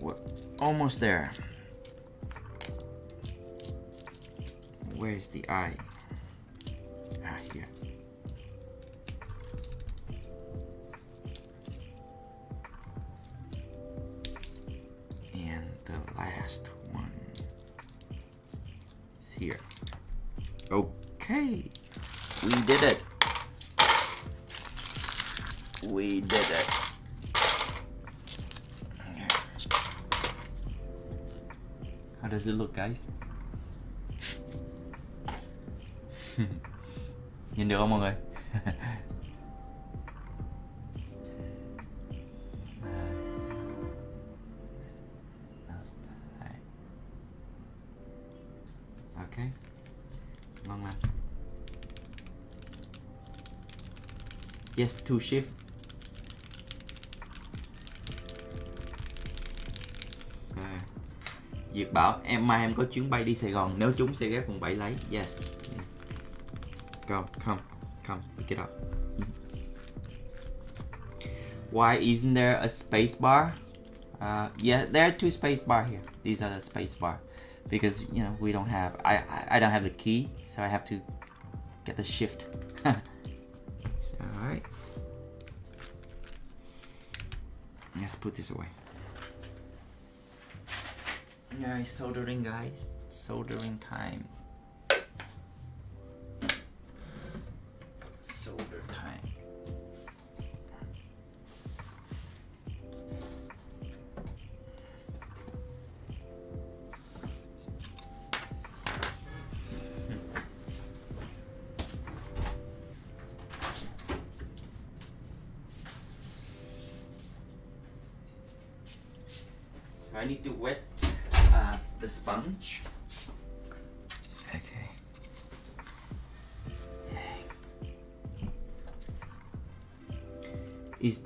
We're almost there. Where's the eye? Ah, here. And the last one is here. Okay, we did it. We did it. How does it look, guys? Nhìn được không mọi người? Ok. Ngon lành Yes, two shift. À. Diệp bảo em mai em có chuyến bay đi Sài Gòn Nếu chúng sẽ ghé quận 7 lấy. Yes. Go, come, come, pick it up Why isn't there a space bar? Uh, yeah, there are two space bar here. These are the space bar because you know we don't have. I I, don't have the key, so I have to get the shift. All right. Let's put this away. Nice soldering, guys. Soldering time.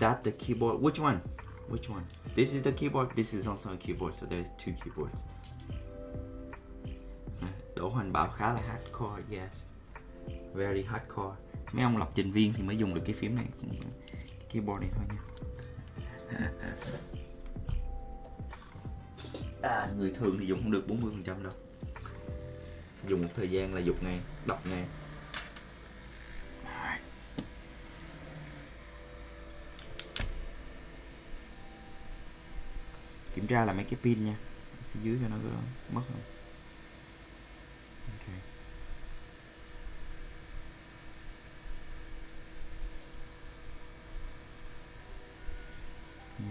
That the keyboard? Which one? Which one? This is the keyboard. This is also a keyboard. So there's two keyboards. Đỗ Hoành bảo khá là hardcore. Yes. Very hardcore. Mấy ông lập trình viên thì mới dùng được cái phím này. Cái keyboard này thôi nha. à, người thường thì dùng không được 40% đâu dùng một thời gian là dục ngay đọc ngay kiểm tra là mấy cái pin nha. Phía dưới cho nó mất không? Ok.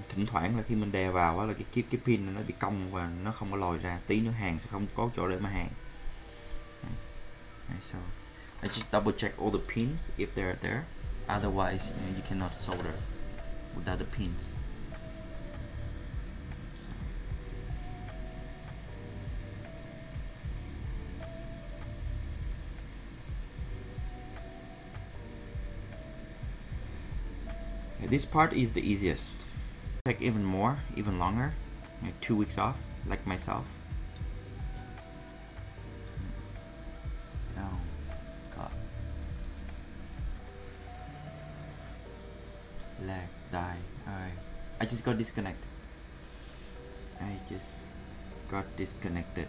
Thỉnh thoảng là khi mình đè vào á là cái cái, cái pin nó bị cong và nó không có lòi ra tí nữa hàng sẽ không có chỗ để mà hàng. So I just double check all the pins if they're there. Otherwise you, know, you cannot solder without the pins this part is the easiest take even more, even longer, like two weeks off, like myself. Oh. Lag, die. Alright. I just got disconnected. I just got disconnected.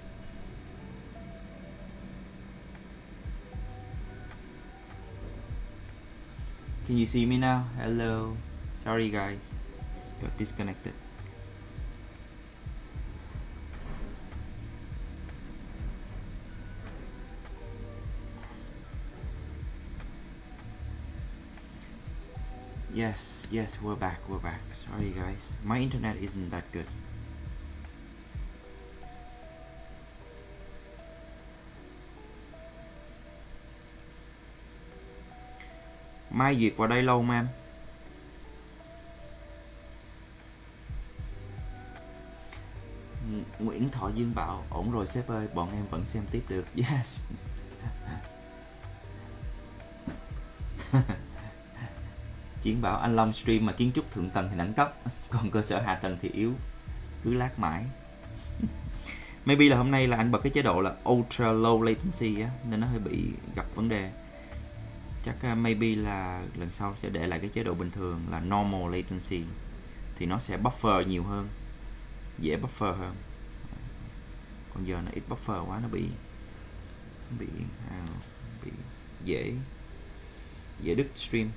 Can you see me now? Hello. Sorry guys, got disconnected. Yes, yes, we're back, we're back. Sorry guys, my internet isn't that good. Mai duyệt vào đây lâu mà em Nguyễn Thọ Dương bảo ổn rồi sếp ơi, bọn em vẫn xem tiếp được. Yes. Chiến bảo anh Long stream mà kiến trúc thượng tầng thì đẳng cấp, còn cơ sở hạ tầng thì yếu. Cứ lát mãi. Maybe là hôm nay là anh bật cái chế độ là ultra low latency á nên nó hơi bị gặp vấn đề. Chắc à, maybe là lần sau sẽ để lại cái chế độ bình thường là normal latency thì nó sẽ buffer nhiều hơn dễ buffer hơn còn giờ nó ít buffer quá nó bị nó bị à, bị dễ dễ đứt stream.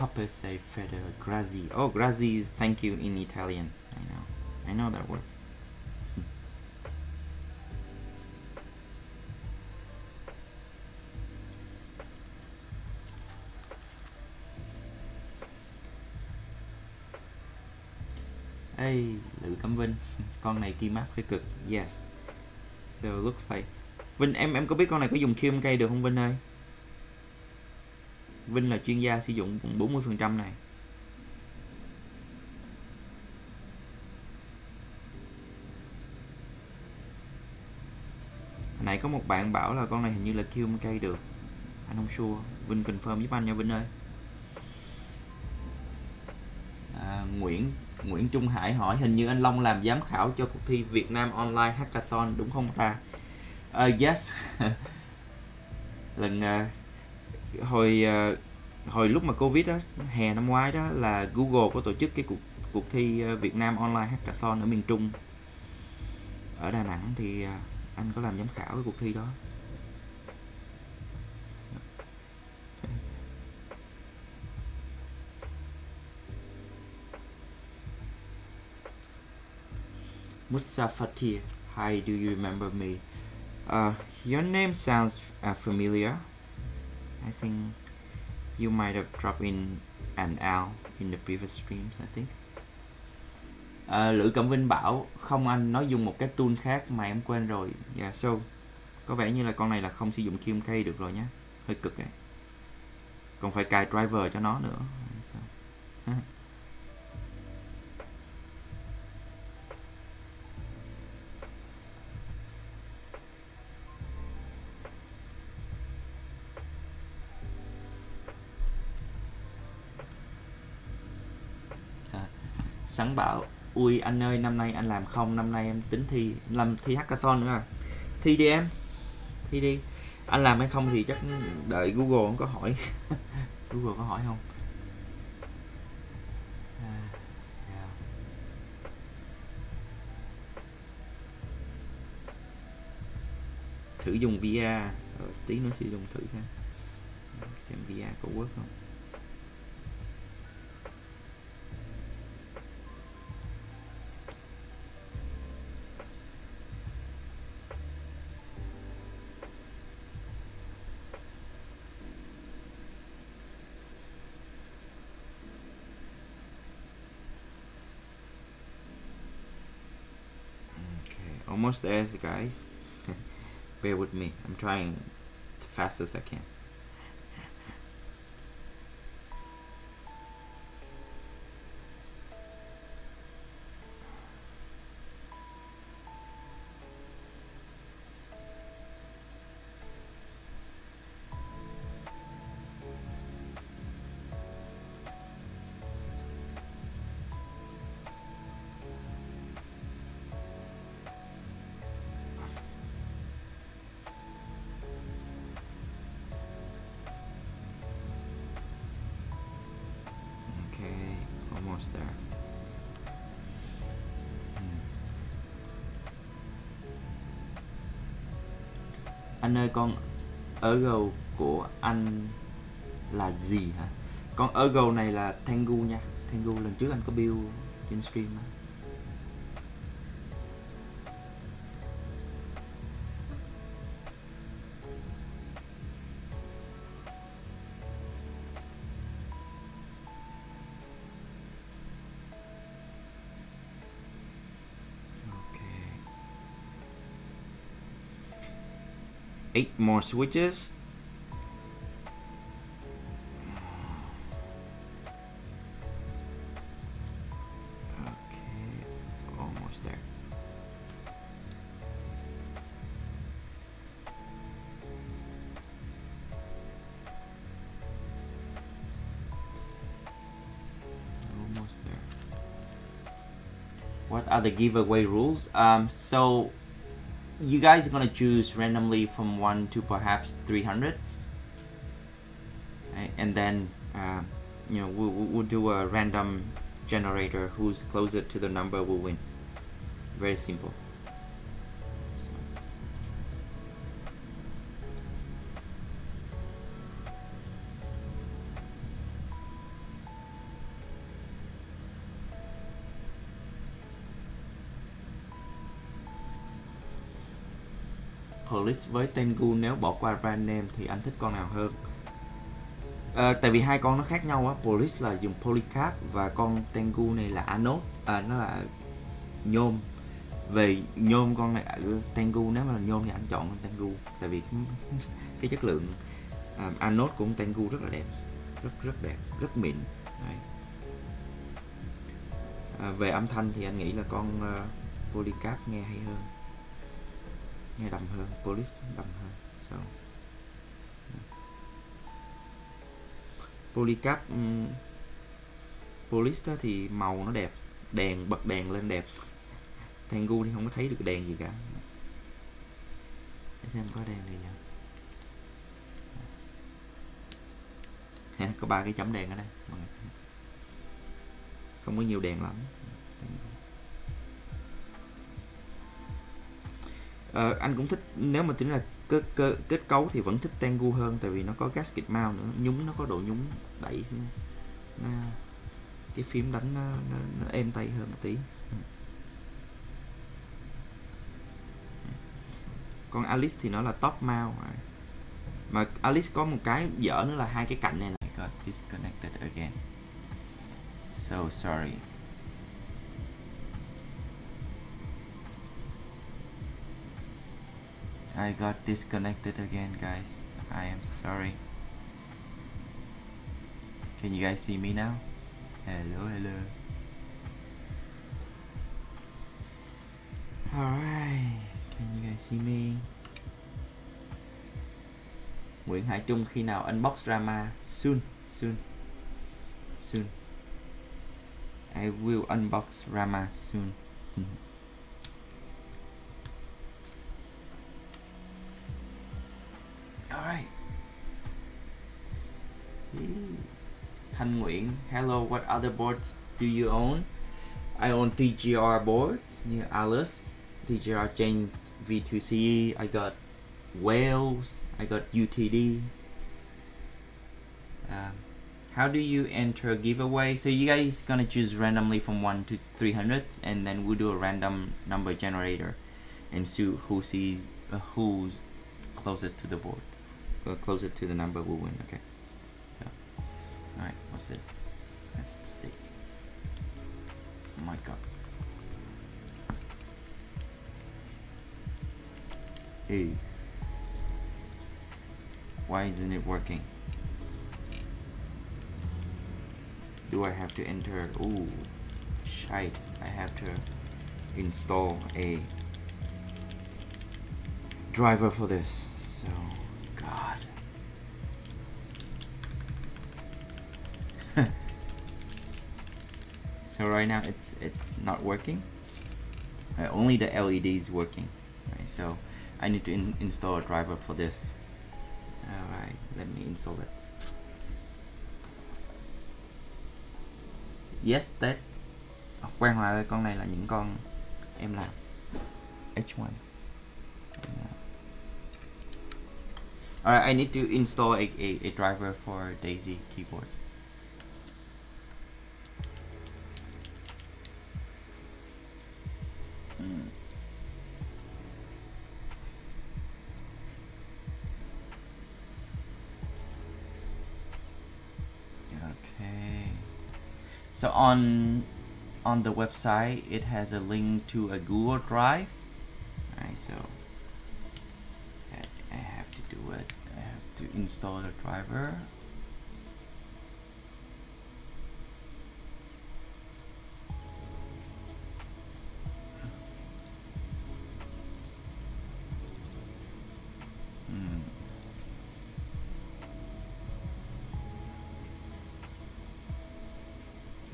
Papa say Feder Grazie. Oh, grazie, is thank you in Italian. I know. I know that word. Hey, Lữ Cẩm Vinh, con này kim mát hơi cực. Yes. So looks like Vinh em em có biết con này có dùng cây được không Vinh ơi? Vinh là chuyên gia sử dụng 40% này. Hồi nãy có một bạn bảo là con này hình như là kêu cây được. Anh không sure. Vinh confirm giúp anh nha Vinh ơi. À, Nguyễn Nguyễn Trung Hải hỏi hình như anh Long làm giám khảo cho cuộc thi Việt Nam Online Hackathon đúng không ta? Uh, yes. Lần uh, hồi ờ, hồi lúc mà covid đó hè năm ngoái đó là google có tổ chức cái cuộc cuộc thi ờ, việt nam online hackathon ở miền trung ở đà nẵng thì ờ, anh có làm giám khảo cái cuộc thi đó Musa Fatih, hi, do you remember me? Uh, your name sounds uh, familiar. I think you might have dropped in and out in the previous streams I think. À, Lữ Cẩm Vinh bảo không anh nói dùng một cái tool khác mà em quên rồi. Yeah, so có vẻ như là con này là không sử dụng QMK được rồi nhé hơi cực ấy. Còn phải cài driver cho nó nữa. Dạ, so. sẵn bảo ui anh ơi năm nay anh làm không năm nay em tính thi làm thi hackathon nữa à. Thi đi em. Thi đi. Anh làm hay không thì chắc đợi google có hỏi. Google có hỏi không? À, dạ. Thử dùng VR Rồi, ờ, tí nữa sẽ dùng thử xem. Xem VR có work không? Almost there guys bear with me. I'm trying as fast as I can Anh ơi, con Ergo của anh là gì hả? Con Ergo này là Tengu nha. Tengu lần trước anh có build trên stream đó. Eight more switches. Okay almost there. Almost there. What are the giveaway rules? Um so you guys are gonna choose randomly from one to perhaps 300 and then uh, you know we'll, we'll do a random generator who's closer to the number will win. Very simple Police với Tengu nếu bỏ qua brand name thì anh thích con nào hơn? À, tại vì hai con nó khác nhau á, polis là dùng Polycarp và con Tengu này là anode, à, nó là nhôm. Về nhôm con này à, Tengu nếu mà là nhôm thì anh chọn con Tengu tại vì cái chất lượng à, um, anode của con Tengu rất là đẹp, rất rất đẹp, rất mịn. Đấy. À, về âm thanh thì anh nghĩ là con uh, Polycarp nghe hay hơn nghe đậm hơn police đậm hơn so polycap um, police thì màu nó đẹp đèn bật đèn lên đẹp. Tango thì không có thấy được đèn gì cả. Để xem có đèn gì nhỉ? Ha, có ba cái chấm đèn ở đây không có nhiều đèn lắm. Uh, anh cũng thích nếu mà tính là kết, cơ, kết cấu thì vẫn thích Tengu hơn tại vì nó có gasket mount nữa nhúng nó có độ nhúng đẩy nó, cái phím đánh nó, nó, nó êm tay hơn một tí. Còn Alice thì nó là top mount mà Alice có một cái dở nữa là hai cái cạnh này này got disconnected again. So sorry. I got disconnected again, guys. I am sorry. Can you guys see me now? Hello hello. Alright, can you guys see me? Nguyễn Hải Trung khi nào unbox Rama soon soon soon. I will unbox Rama soon. Alright. Thanh Nguyễn, hello, what other boards do you own? I own TGR boards, yeah, Alice, TGR Jane V2CE, I got Wales, I got UTD. Um, how do you enter a giveaway? So you guys gonna choose randomly from 1 to 300 and then we'll do a random number generator and see who sees uh, who's closest to the board uh, closer to the number we'll win okay? So all right what's this? Let's see. Oh my god. Hey. Why isn't it working? Do I have to enter? Oh shite I have to install a driver for this so God. so right now it's it's not working. Uh, only the LED is working. Right, so I need to in install a driver for this. Alright, let me install it. Yes Tết Quang Hòa ơi con này là những con em làm H1 Alright, I need to install a, a, a driver for Daisy keyboard. Hmm. Okay. So on on the website, it has a link to a Google Drive. Alright, so I have to do it. I have to install the driver. Hmm.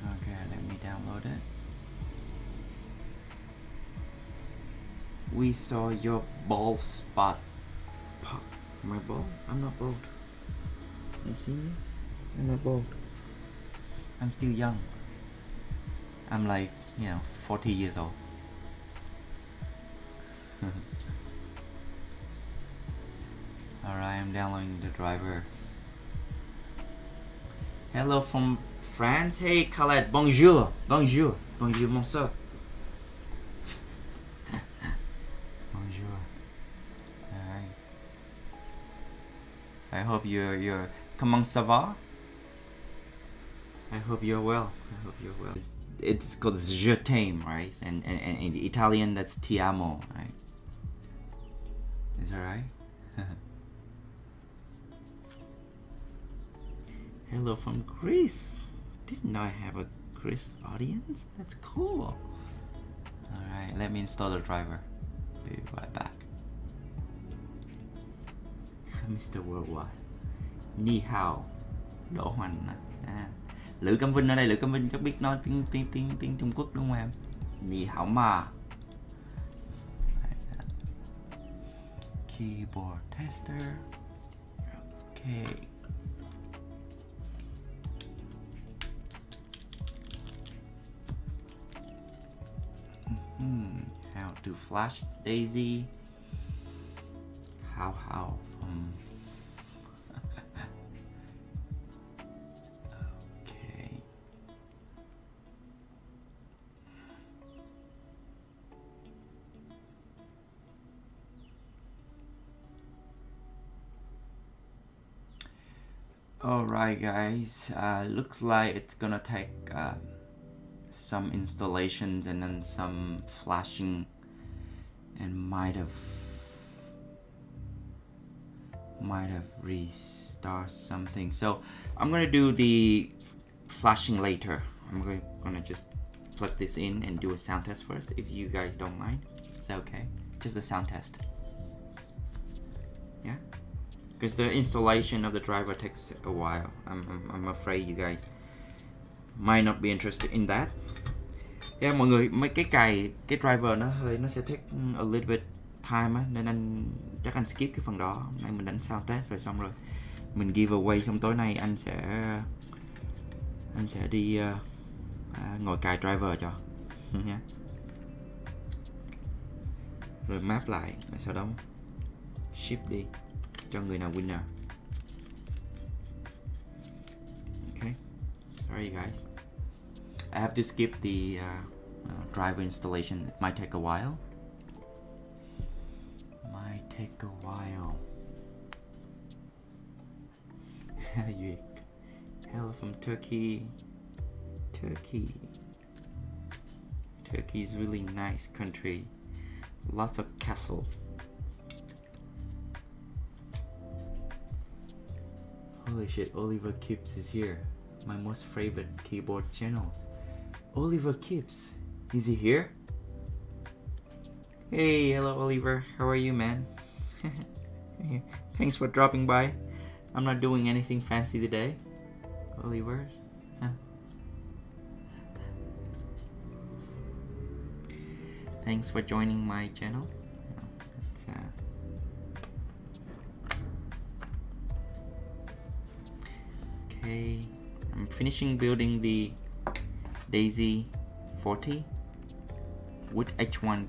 Okay, let me download it. We saw your bald spot. Am I bald? I'm not bald. You see me? I'm not bald. I'm still young. I'm like, you know, 40 years old. Alright, I'm downloading the driver. Hello from France. Hey, Khaled. Bonjour. Bonjour. Bonjour, mon soeur. Bonjour. Alright. I hope you're you're comment ça va? I hope you're well. I hope you're well. It's, it's called je t'aime, right? And, and, and in Italian that's ti amo, right? Is that right? Hello from Greece. Didn't know I have a Greece audience. That's cool. Alright, let me install the driver. Be right back. Mr. Worldwide. Ni hao. Đỗ Hoành. À. à Lữ Cam Vinh ở đây, Lữ Cam Vinh chắc biết nói tiếng tiếng tiếng tiếng Trung Quốc đúng không em? Ni hao ma. Keyboard tester. Okay. Hmm, how to flash Daisy? How how Alright guys, uh, looks like it's gonna take uh, some installations and then some flashing and might have might have restart something. So I'm gonna do the flashing later. I'm going, gonna just plug this in and do a sound test first if you guys don't mind. Is that okay? Just a sound test. Yeah because the installation of the driver takes a while. I'm, I'm, I'm afraid you guys might not be interested in that. Yeah mọi người mấy cái cài cái driver nó hơi nó sẽ take ừ, a little bit time á nên anh chắc anh skip cái phần đó. Hôm nay mình đánh sao test rồi xong rồi mình giveaway xong tối nay anh sẽ anh sẽ đi uh, à, ngồi cài driver cho. Nhé rồi map lại rồi sau đó ship đi. Cho người nào winner okay sorry guys. I have to skip the uh, uh, driver installation. It might take a while. Might take a while. Hello from Turkey. Turkey. Turkey is really nice country. Lots of castle Holy shit, Oliver Kipps is here. My most favorite keyboard channels. Oliver Kipps, is he here? Hey, hello Oliver, how are you man? Thanks for dropping by. I'm not doing anything fancy today. Oliver. Thanks for joining my channel. Uh, okay, I'm finishing building the Daisy 40 with H1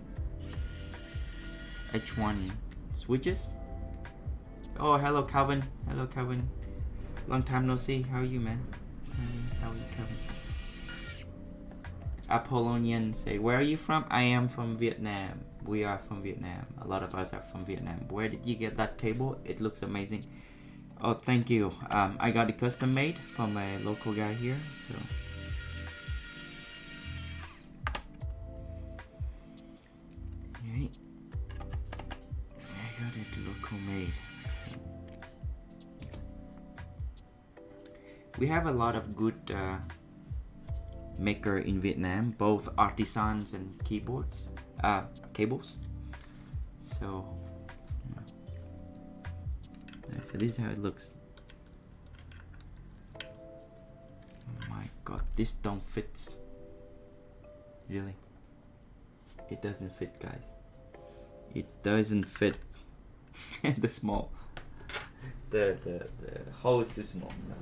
H1 switches. Oh, hello Calvin. Hello Calvin. Long time no see. How are you, man? How are you, Calvin? Apollonian say, where are you from? I am from Vietnam. We are from Vietnam. A lot of us are from Vietnam. Where did you get that table? It looks amazing. Oh, thank you. Um, I got it custom made from a local guy here. So. I got it local made. We have a lot of good uh, maker in Vietnam, both artisans and keyboards, uh, cables. So, so this is how it looks. Oh my god, this don't fit. Really? It doesn't fit, guys. It doesn't fit. the small. The, the, the hole is too small. So.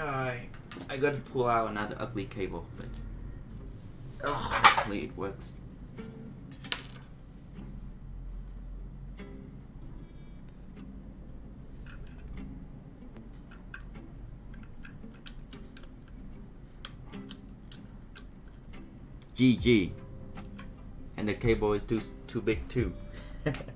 I I got to pull out another ugly cable, but oh, hopefully it works. GG. And the cable is too too big too.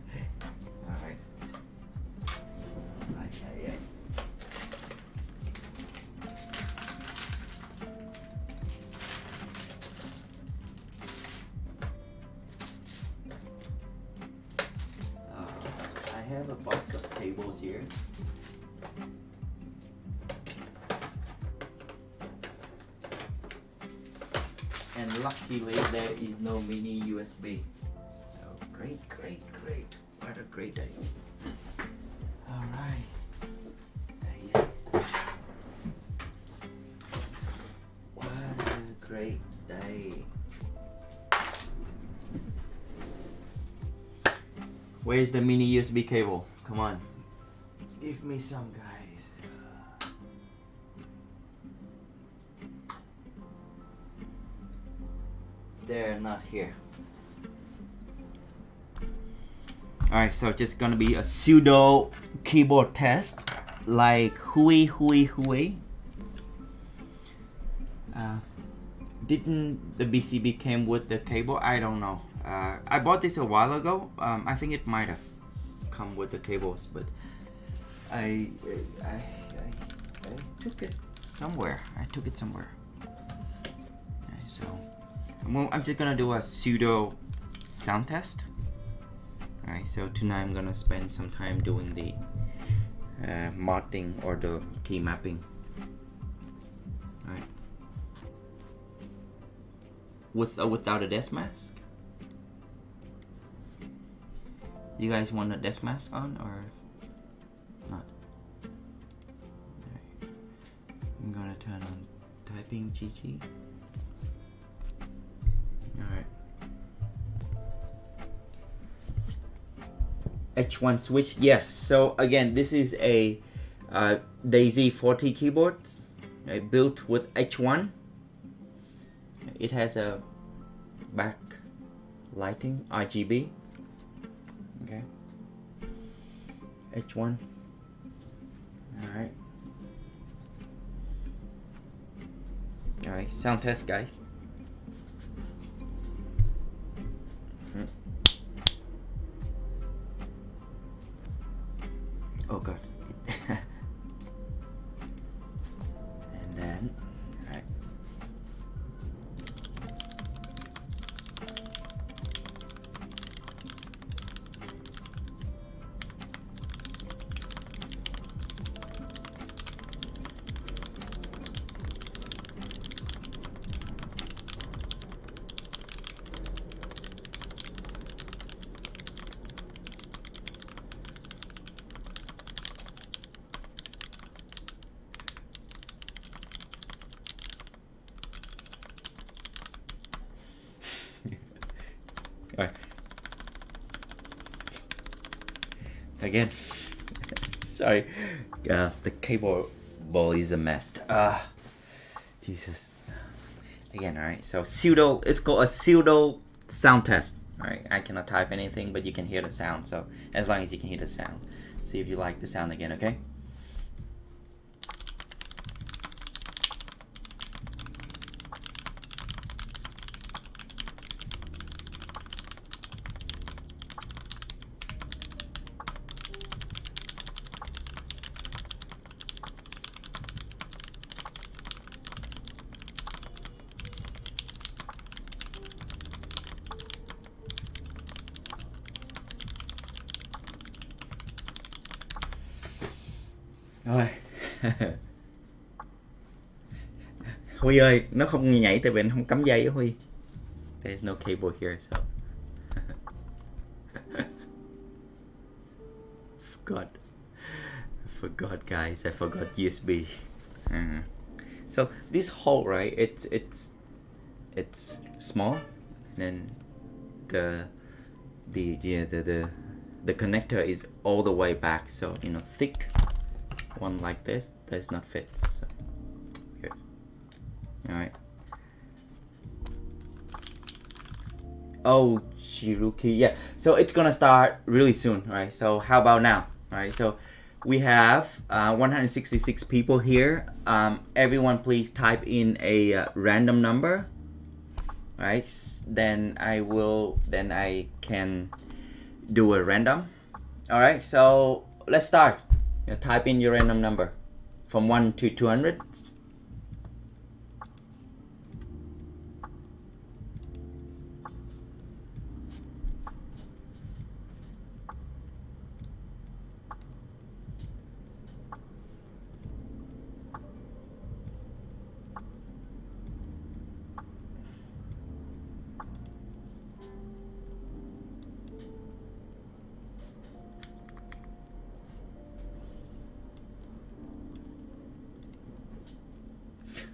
Where's the mini USB cable? Come on. Give me some, guys. They're not here. Alright, so just gonna be a pseudo keyboard test like hui hui hui. Uh, didn't the PCB came with the cable? I don't know. Uh, I bought this a while ago. Um, I think it might have come with the cables, but I, I, I, I took it somewhere. I took it somewhere. So I'm, I'm just gonna do a pseudo sound test. Alright, so tonight I'm gonna spend some time doing the uh, modding or the key mapping. Alright. With or without a desk mask? You guys want a desk mask on or not? Alright. I'm gonna turn on typing GG. Alright. H1 switch, yes. So again, this is a uh, Daisy 40 keyboard uh, built with H1. It has a back lighting RGB. H1. Alright. Alright, sound test guys. Hmm. Oh god. Cable ball is a mess. Ah, Jesus. Again, all right. So pseudo. It's called a pseudo sound test. All right. I cannot type anything, but you can hear the sound. So as long as you can hear the sound, see if you like the sound again. Okay. Rồi Huy ơi, nó không nhảy tại vì nó không cắm dây á Huy. There's no cable here, so. Forgot. Forgot guys, I forgot USB uh, So this hole right, it's it's it's small and then the the yeah the the the connector is all the way back. So you know thick one like this does not fit so all right oh Shiruki yeah. So it's gonna start really soon right so how about now right so we have uh, 166 people here. Um, everyone please type in a uh, random number right then I will then I can do a random. All right so let's start. You know, type in your random number from 1 to 200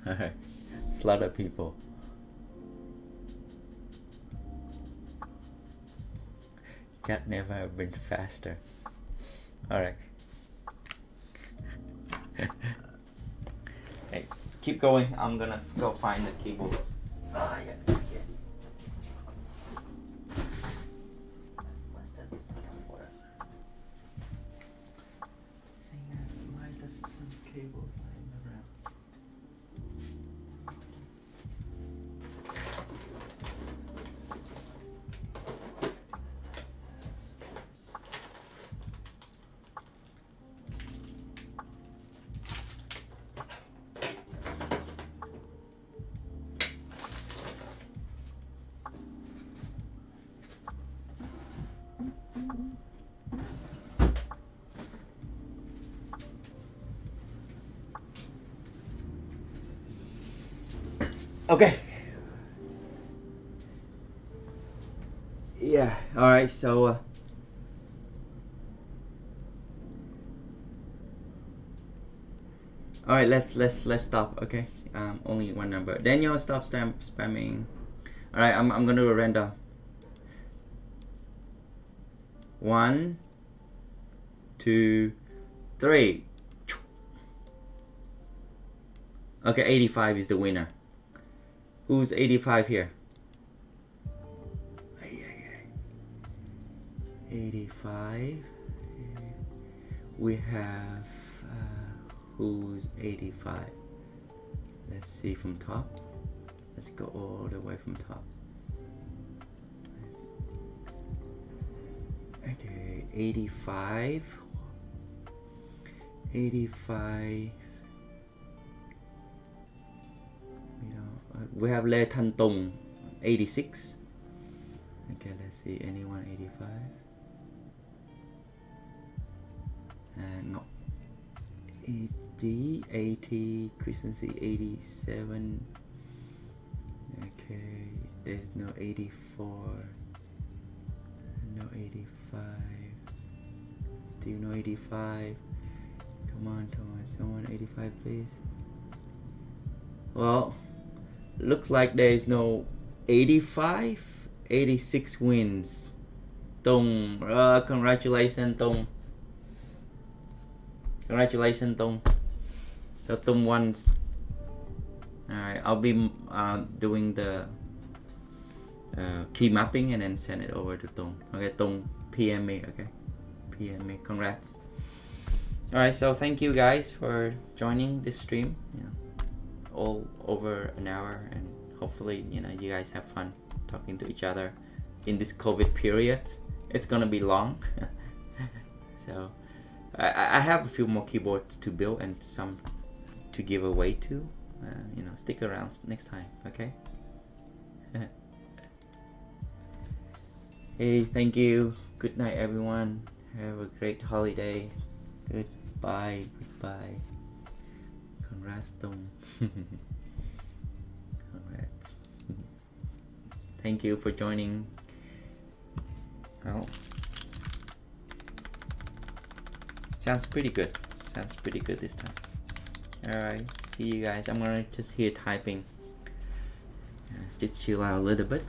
it's a lot people. Chat never have been faster. Alright. hey, keep going. I'm gonna go find the cables. Ah, yeah. Right. Let's let's let's stop. Okay. Um, only one number. Daniel, stop spam spamming. All right. I'm I'm gonna do a random. One. Two. Three. Okay, 85 is the winner. Who's 85 here? 85. We have who's 85? Let's see from top. Let's go all the way from top. Okay, 85. 85. We don't. Uh, we have Le Tan Tong, 86. Okay, let's see. Anyone 85? Uh, no. 80, 80, Christensen 87. Okay, there's no 84. No 85. Still no 85. Come on, come on, someone 85 please. Well, looks like there is no 85, 86 wins. Tong, uh, congratulations, Tong. Congratulations, Tong. So Tung wants. Alright, I'll be uh, doing the uh, key mapping and then send it over to Tung. Okay, Tung, PM me. Okay, PM me. Congrats. Alright, so thank you guys for joining this stream. Know, all over an hour, and hopefully, you know, you guys have fun talking to each other in this COVID period. It's gonna be long, so I, I have a few more keyboards to build and some to give away to. Uh, you know, stick around next time, okay? hey, thank you. Good night, everyone. Have a great holiday. Goodbye. Goodbye. Congrats, Tung. Congrats. Thank you for joining. Well, sounds pretty good. Sounds pretty good this time. Alright, see you guys. I'm gonna just hear typing. Just chill out a little bit.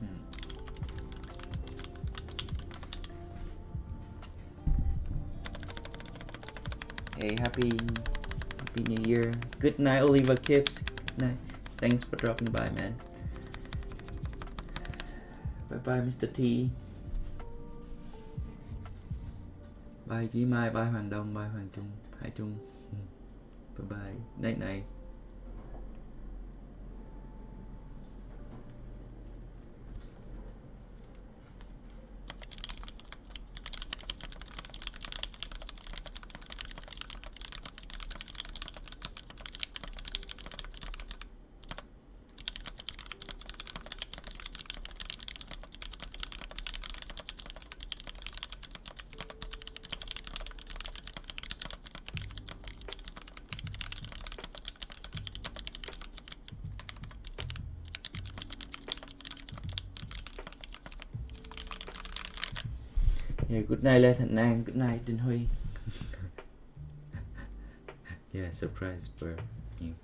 Hmm. Hey, happy happy new year. Good night, Oliver Kipps. Good night. Thanks for dropping by, man. Bye bye, Mr. T. Bye Chí Mai, bye Hoàng Đông, bye Hoàng Trung, Hải Trung. Ừ. Bye bye. Night night. Night Lê Thành An, good night Trinh Huy. yeah, surprise for you.